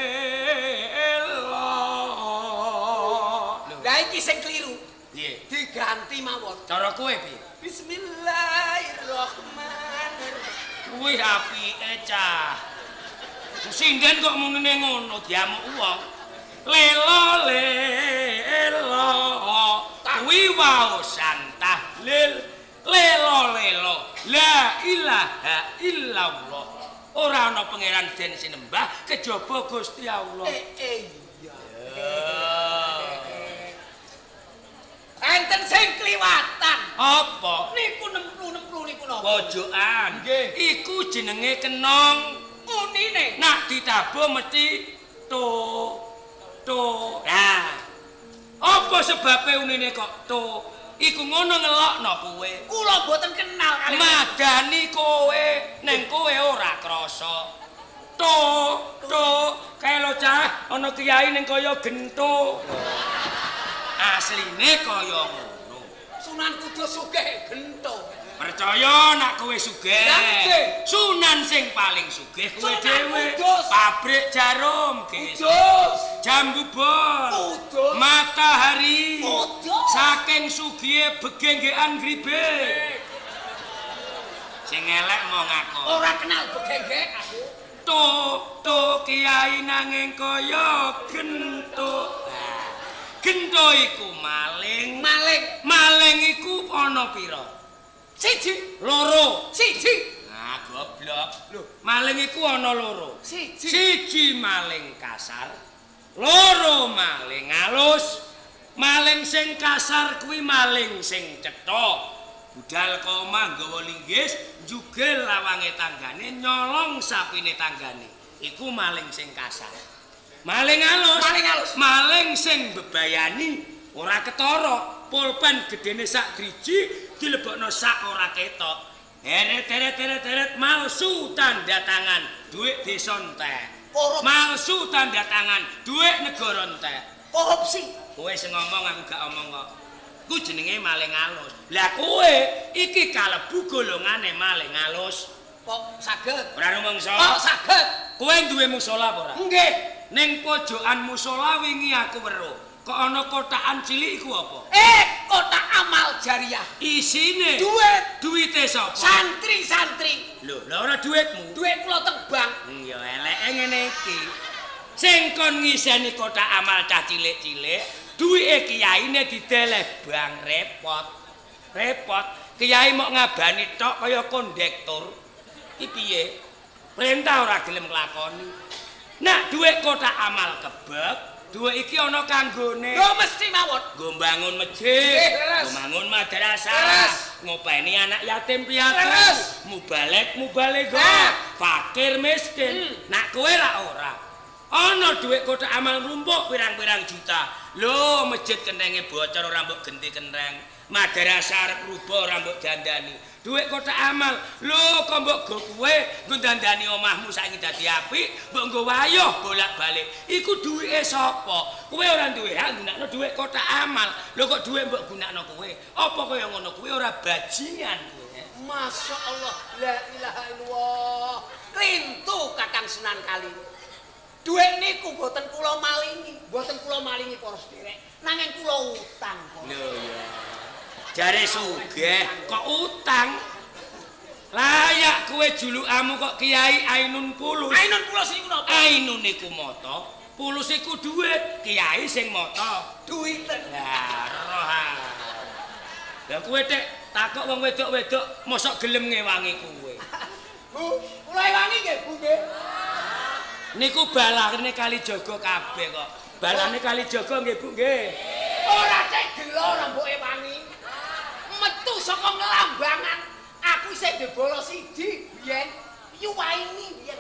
Lah iki sing kliru. Piye? Diganti mawon. Cara kowe piye? Bismillahirrahmanirrahim. Kuwi apike cah. Sinden kok munine ngono diamuk wong. Lelo lelo. Kuwi waosan tahlil. Lelo lelo. La ilaha illallah. Ora ana pangeran den sinembah kejaba Gusti Allah. Eh, eh, iya. Enten sing kliwatan. Apa? Niku 60-60 niku napa? Pojokan. Nggih. Iku jenenge kenong. Unine. Nak ditabuh mesti to to. Nah. Apa sebabe unine kok to? Iku ngono ngelokno kowe. Kula boten kenal kali. Madani kowe, ning kowe ora krasa. To, to, kae lo cah, ana kiai ning kaya gento. Asline kaya ngono. Sunan Kudus sugih gento. Percaya nak kowe sugih. Sunan sing paling sugih kowe dhewe. Pabrik jarum. Kudus. Jambu bor. Kudus. Matahari. Kudus. Saking sugihe begenggean gribe. Sing elek mau ngaku. Ora kenal begengge aku. To, to kiai nanging kaya gentuk. Gento iku maling. Maling. Maling iku ana pira? Siji. Loro. Siji. Nah, goblok. Lho, maling iku ana loro. Siji. Siji maling kasar. Loro maling alus. Maling sing kasar kuwi maling sing cetha. Budal koma nggawa linggis, njugil lawange tanggane, nyolong sapine tanggane. Iku maling sing kasar. Maling alus. Maling alus. Maling sing bebayani ora ketara. Pulpen gedene sak driji dilebokno sak ora ketok. Eret eret eret eret malsu tanda tangan, duit desa entek. Korup- Malsu tanda tangan, duit negara entek. Korupsi. Kowe sing ngomong aku gak omong kok. Ku jenenge maling alus. Lah kowe iki kalebu golongane maling alus. Kok saged? Ora rumangsa. Kok saged? Kowe duwe musola apa ora? Nggih. Ning pojokan musola wingi aku weruh. Kok ana kotakan cilik iku apa? Eh, kotak amal jariah. Isine Duit duwite sapa? santri-santri. Lho, lha ora duitmu? Duit kula teng bank. Ya eleke ngene iki. Sing kon ngiseni kotak amal cah cilik-cilik, duwike kiyaine dideleh bang repot. Repot. Kiai mok ngabani tok kaya kondektur. Iki piye? Perintah ora gelem nglakoni. Nak duit kotak amal kebek, duit iki ana kanggone. Yo mesti mawon. Nggo bangun masjid, leres. nggo bangun madrasah, ngopeni anak yatim piatu, mubalek mubalego, fakir miskin. Nak kowe ra ora. Ana dhuwit kotak amal rumpuk pirang-pirang juta. Lho, masjid kentenge bocor ora mbok genti kenteng. Madrasah arep rubah ora mbok dandani. Dhuwit kotak amal. Lho, kok mbok go kowe nggo dandani omahmu saiki dadi apik, mbok nggo wayah bolak-balik. Iku duwike sapa? Kowe ora duwe hak gunakno dhuwit kotak amal. Lho kok dhuwit mbok gunakno kowe? Apa kaya ngono kowe ora bajingan? Masya Allah, la ilaha illallah. Klintu Kakang Sunan Kali. Duit niku boten kula malingi, boten kula malingi para sederek, nanging kula utang. kok. Lho ya. Jare sugih kok utang. Layak kowe julukamu kok Kiai Ainun Pulus. Ainun kula sing napa? Ainun iku mata, Pulus iku dhuwit, Kiai sing mata. Duit. Lah roh. ah. Lah kowe tek takok wong wedok-wedok mosok gelem ngewangi kowe. Bu, kula ewangi nggih, Bu nggih. Niku balane kali jaga kabeh kok. Balane kali jaga nggih Bu nggih. Ora cek gelo ora mbok ewangi. Metu saka ngelambangan. Aku isih debolo siji biyen. Yuwaini biyen.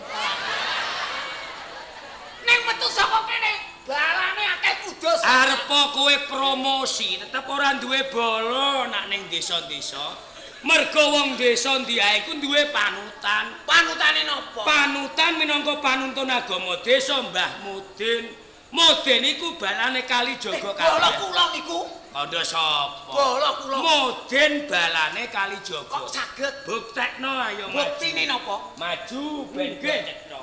Ning metu saka kene balane akeh kudus. Arepa kowe promosi tetep ora duwe bolo nak ning desa-desa. Mergo wong desa ndiae iku duwe panutan. Panutane napa? Panutan minangka panuntun agama desa Mbah Mudin. Mudin iku balane kali jaga kabeh. kula niku. Kandha sapa? Bolo kula. Mudin balane kali jaga. Kok saged Buktekno ayo buktine napa? Maju ben cetha.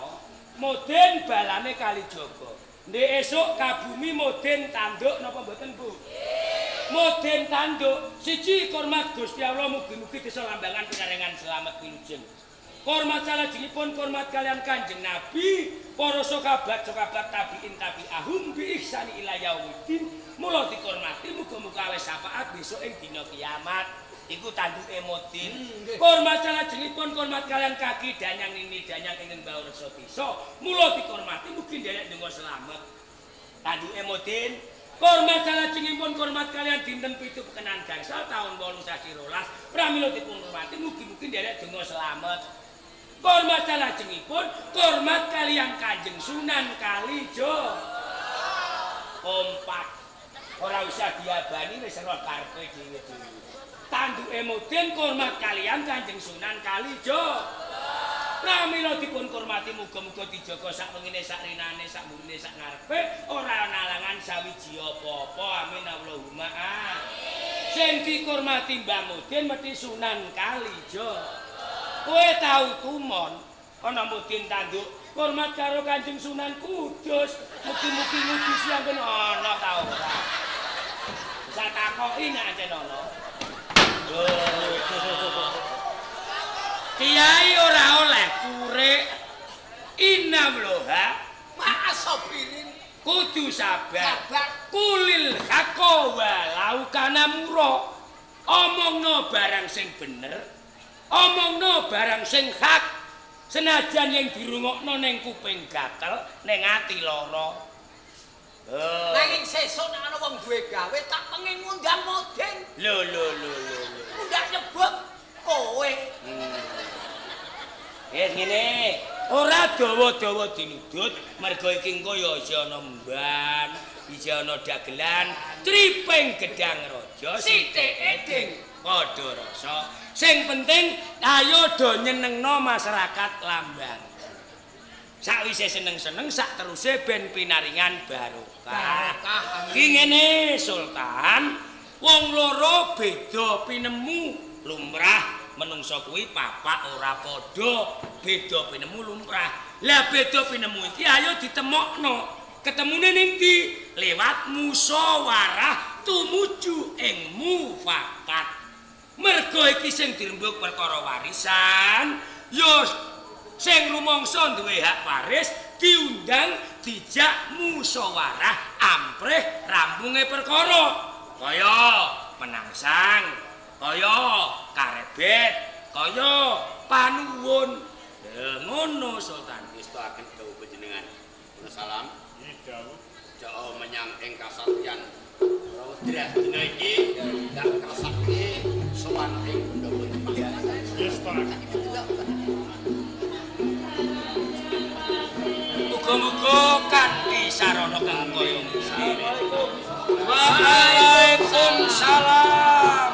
Mudin balane kali jaga. Ndek esuk kabumi mudin tanduk napa mboten Bu? Mudin tanduk siji hormat Gusti Allah mugi-mugi desa lambangan pinaringan selamat wilujeng. Hormat salajengipun hormat kalian Kanjeng Nabi, para sahabat sahabat tabiin tabi'ahum bi ihsani ila yaumidin. Mula dihormati muga-muga awis syafaat besok ing dina kiamat. Iku tanduke mudin. Hormat salajengipun hormat kalian kaki danyang ini danyang ingin bau resa desa. Mula dihormati mugi nderek donga selamat. Tanduke mudin. Hormat salajengipun hormat kalian dinten pitu pekenan gangsal tahun 1812. Pramila dipun hormati mugi-mugi nderek donga selamat. Hormat salajengipun hormat kalian Kanjeng Sunan Kalijo. Kompak. Ora usah diabani wis roh karepe dhewe-dhewe. Tanduke mudin hormat kalian Kanjeng Sunan Kalijo. Pramila dipun hormati muga-muga dijaga sak wengine sak rinane sak mburine sak ngarepe ora ana alangan sawiji apa-apa amin Allahumma amin. Sing dihormati Mbah Mudin mesti Sunan Kalijo. Kowe tau tumon ana mudin tanduk hormat karo Kanjeng Sunan Kudus. Mugi-mugi yang ben ana ta ora. Bisa takoki nek ancen ana. Kiai ora oleh kurik inam lho ha. Ma'asabirin. kudu sabar. Kulil hakka walau kana mura. Omongno barang sing bener. Omongno barang sing hak. Senajan yang dirungokno ning kuping gatel, ning ati lara. Oh. Nanging sesuk nek ana wong duwe gawe tak pengen ngundang modeng. Lho lho lho lho. Ndak nyebut kowe. Ya ngene, ora dawa-dawa dinudut, mergo iki engko ya isih ana mban, isih ana dagelan, triping gedang raja, sithik eding padha rasa. Sing penting ayo do nyenengno masyarakat Lambang. Sakwise seneng-seneng sak teruse ben pinaringan barokah. Barokah, amin. Ki ngene Sultan, wong loro beda pinemu lumrah menungso kuwi papak ora padha beda pinemu lumrah lah beda pinemu iki ayo ditemokno ketemune ning ndi lewat musyawarah tumuju ing mufakat mergo iki sing dirembuk perkara warisan. Yo sing rumangsa duwe hak waris diundang dijak musyawarah ampreh rampunge perkara. Kaya penangsang kaya karebet kaya panuwun. Ngono Sultan. Istaken dawuh panjenengan. Kula salam. Dawuh. Joko menyang ing kasatyan Rawedra dina iki. Ndak kasake sowan Muga-muga kanthi sarana kang kaya ngene. Waalaikumsalam.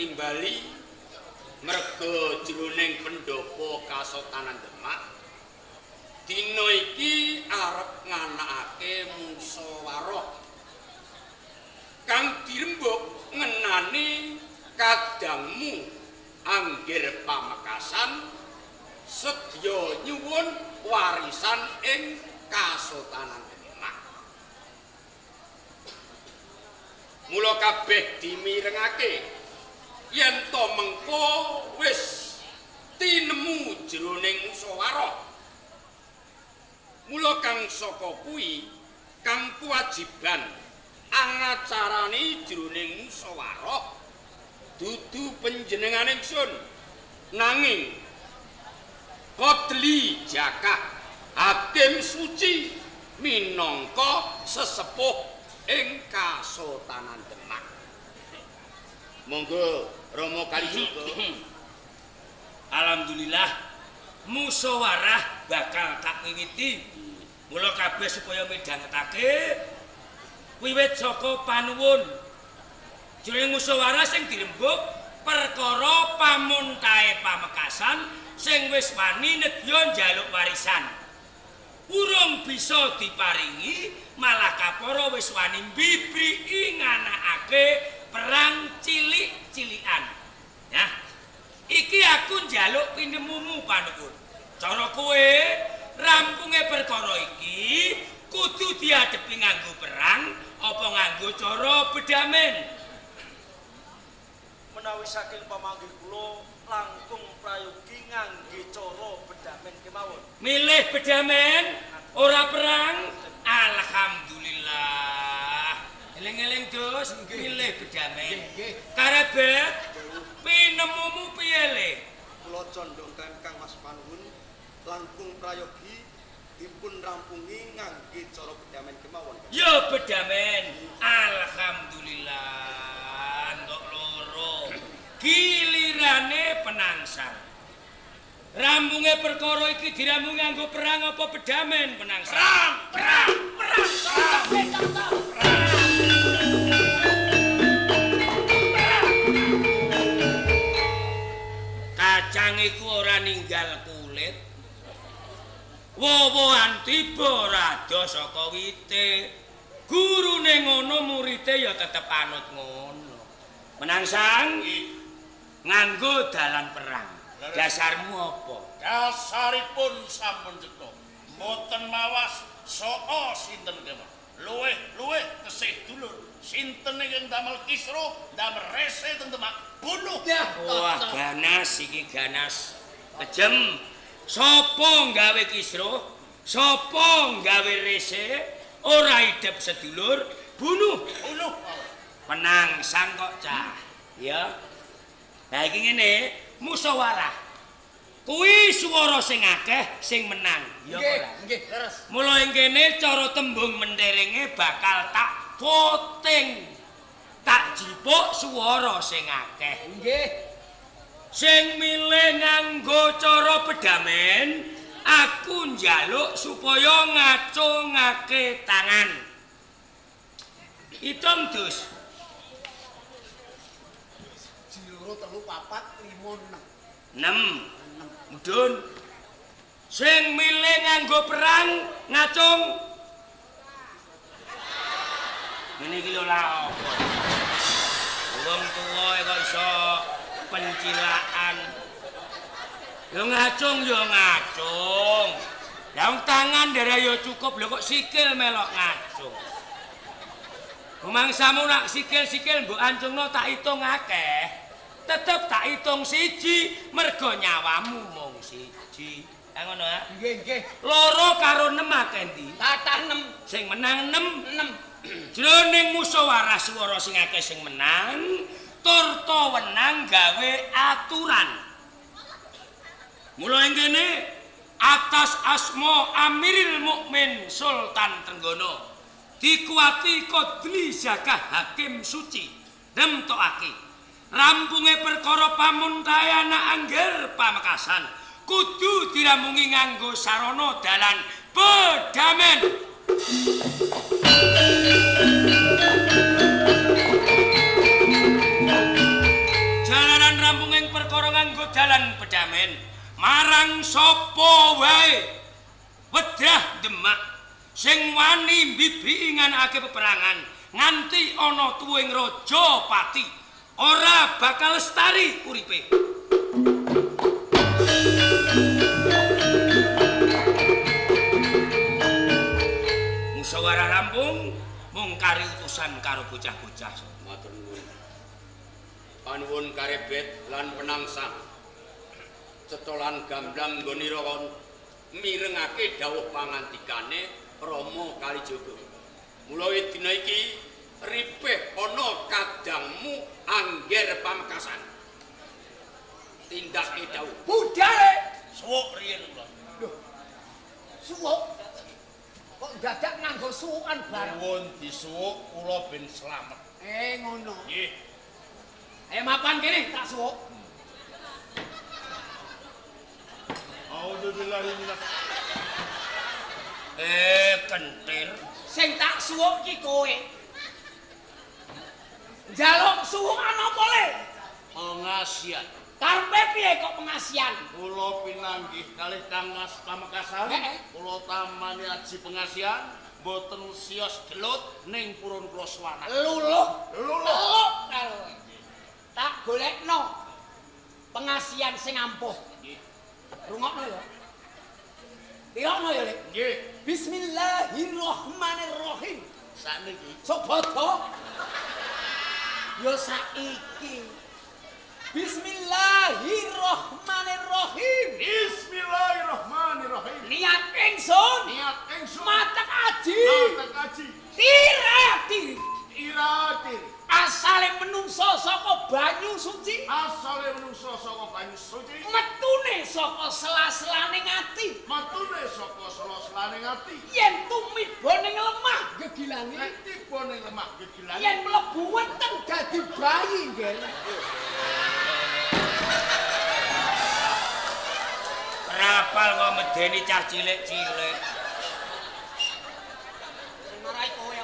Timbali merga jroning pendopo Kasultanan Demak dina iki arep nganakake musyawarah kang dirembuk ngenani kadangmu anggir pamekasan sedya nyuwun warisan ing Kasultanan Demak. Mula kabeh dimirengake yen to mengko wis tinemu jroning musyawarah. Mula kang saka kuwi kang kewajiban angacarani jroning musyawarah dudu panjenengan ingsun nanging Kodli Jaka Hakim Suci minangka sesepuh ing Kasultanan Demak. Monggo Romo Kalijogo. Alhamdulillah musyawarah bakal tak wiwiti. Mula kabeh supaya midhangetake wiwit saka panuwun. Jroning musyawarah sing dirembuk perkara pamuntahe pamekasan sing wis wani nedya njaluk warisan. Urung bisa diparingi malah kapara wis wani mbibriki nganakake perang cilik-cilikan. Ya. Iki aku njaluk pinemumu panuwun. Cara kowe rampunge perkara iki kudu diadepi nganggo perang apa nganggo cara bedamen. menawi saking pamanggih kula langkung prayogi ngangge cara bedamen kemawon. Milih bedamen ora perang. Alhamdulillah. Eling-eling dos milih bedamen. Karebet pinemumu piye le? Kula condongkan Kang Mas Panuwun langkung prayogi dipun rampungi ngangge cara bedamen kemawon. Ya bedamen. Alhamdulillah kok loro. Gilirane penangsang. Rampunge perkara iki dirambung nganggo perang apa bedamen penangsang? Perang, perang, perang. perang. perang. perang. Kacang iku ora ninggal mbok rada saka wite. Gurune ngono murite ya tetep anut ngono. Menang sang nganggo dalan perang. Dasarmu apa? Dasaripun sampun cetha. Mboten mawas saka sinten kemawon. Luweh, luweh kesih dulur. Sinten ingkang damel kisruh, damel rese teng Demak. Bunuh. Wah, ganas iki ganas. Kejem. Sopo nggawe kisruh? Sopo nggawe rese? Ora idep sedulur, bunuh. Bunuh. Penang sang kok cah. Ya. Nah iki ngene, musyawarah. Kuwi swara sing akeh sing menang. Ya ora? nggih, leres. Mula ing kene cara tembung menterenge bakal tak voting. Tak jipuk swara sing akeh. Nggih. Sing milih nganggo cara pedamen, aku njaluk supaya ngacungake tangan. Hitung dus. Jiloro telu papat lima enam. 6. Mudun. Sing milih nganggo perang ngacung. Ngene iki lho lah apa. Wong tuwa kok iso pencilaan. Yo ngacung yo ngacung. Lah wong tangan darah yo cukup lho kok sikil melok ngacung. Rumangsamu nak sikil-sikil mbok ancungno tak hitung akeh. Tetep tak hitung siji mergo nyawamu mung siji. Ha ngono ha? Nggih, nggih. Loro karo 6 akeh ndi? Kathah enam. Sing menang 6. Enam. Jroning musyawarah swara sing akeh sing menang, turta wenang gawe aturan. Mula ing kene atas asma Amiril Mukmin Sultan Trenggono dikuati Kodli Zakah Hakim Suci nemtokake rampunge perkara pamuntayana angger pamekasan kudu diramungi nganggo sarana dalan pedamen dalan pedamen. Marang sapa wae? Wedah demak. Sing wani mbibi nganakake peperangan nganti ana tuwing raja pati ora bakal lestari uripe. Musyawarah rampung mung kari utusan karo bocah-bocah. Matur nuwun. Panuwun karebet lan penangsang. Cetolan gamblang nggonira kon mirengake dawuh pangantikane Rama Kalijaga. Mula dina iki ripeh ana kadangmu angger pamekasan. Tindake dawuh. Budale. Suwuk riyen kula. Suwuk. Kok dadak nganggo suwukan bareng. Nuwun disuwuk kula ben slamet. Eh ngono. Nggih. Ayo mapan kene tak suwuk. Minas eh kentir Sing tak suwuk ki kowe. Njaluk suwukan apa le? Pengasian. Karepe piye kok pengasian? Kula pinanggih kalih Kang Mas Pamekasan. Kula tamani aji pengasian mboten sios gelut ning purun kula swana. Luluh. Luluh. Tak golekno pengasian sing ampuh. Rungokno ya. Tirokno ya, Lek. Nggih. Bismillahirrahmanirrahim. Sakniki Sobodo. Ya saiki. Bismillahirrahmanirrahim. Bismillahirrahmanirrahim. Niat ingsun Niat ingsun matek aji. matek kaji Tirati. irati Asale menungso saka banyu suci. asale menungso saka banyu suci Metune saka sela-selaning ati. matune saka sela-selaning ati Yen tumiba ning lemah gegilane. nek tiba ning lemah gegilan Yen mlebu weteng dadi bayi, nggih. rapal kok medeni cah cilik-cilik Marai kowe.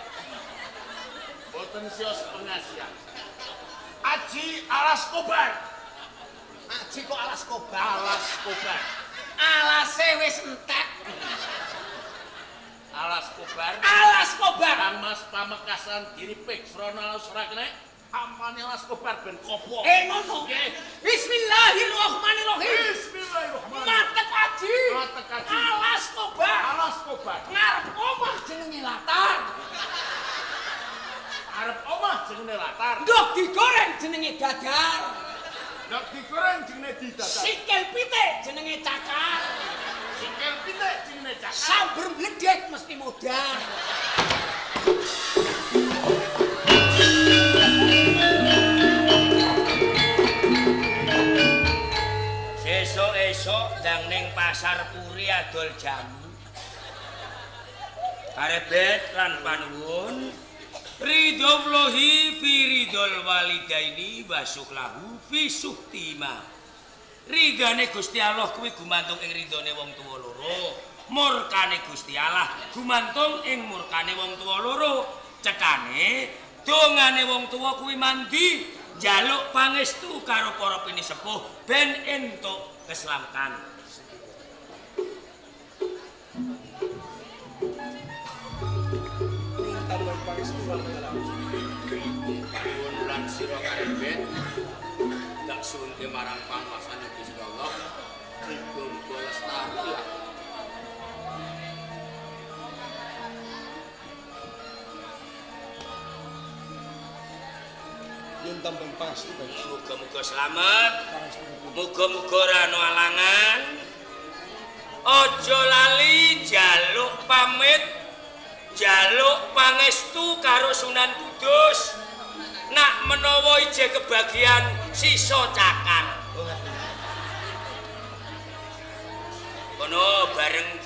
Boten sios pengasian Aji alas kobar Aji kok alas kobar. alas kobar Alase wis entek. Alas kobar. Alas kobar. Mas Pamekasan diripik srana ora kene. Ampane alas kobar ben kopo. Eh ngono. Bismillahirrahmanirrahim. Bismillahirrahmanirrahim. Mate kaji. Mate kaji. Alas kobar. Alas kobar. Ngarep omah jenenge latar. Arep omah jenenge latar. Ndok digoreng jenenge dadar. Nek digoreng jenenge didadak. Sikil pitik jenenge cakar. Sikil pitik jenenge cakar. Sambar bledek mesti modal. Esuk-esuk ndang ning pasar puri adol jamu. Arebet lan panuwun Ridhollahi fi ridhol walidaini wa suhlahu fi suhtima. Ridane Gusti Allah kuwi gumantung ing ridhone wong tuwa loro. Murkane Gusti Allah gumantung ing murkane wong tuwa loro. Cekane dongane wong tuwa kuwi mandi njaluk pangestu karo para pinisepuh ben entuk keselamatan. Marang pangwasane Gusti Allah. Muga-muga lestari lah. Yen tambang pangestu bae. Muga-muga selamat. Muga-muga ora ana alangan. Aja lali jaluk pamit. Jaluk pangestu karo Sunan Kudus. Nak menawa ije kebagian sisa cakar. Kono bareng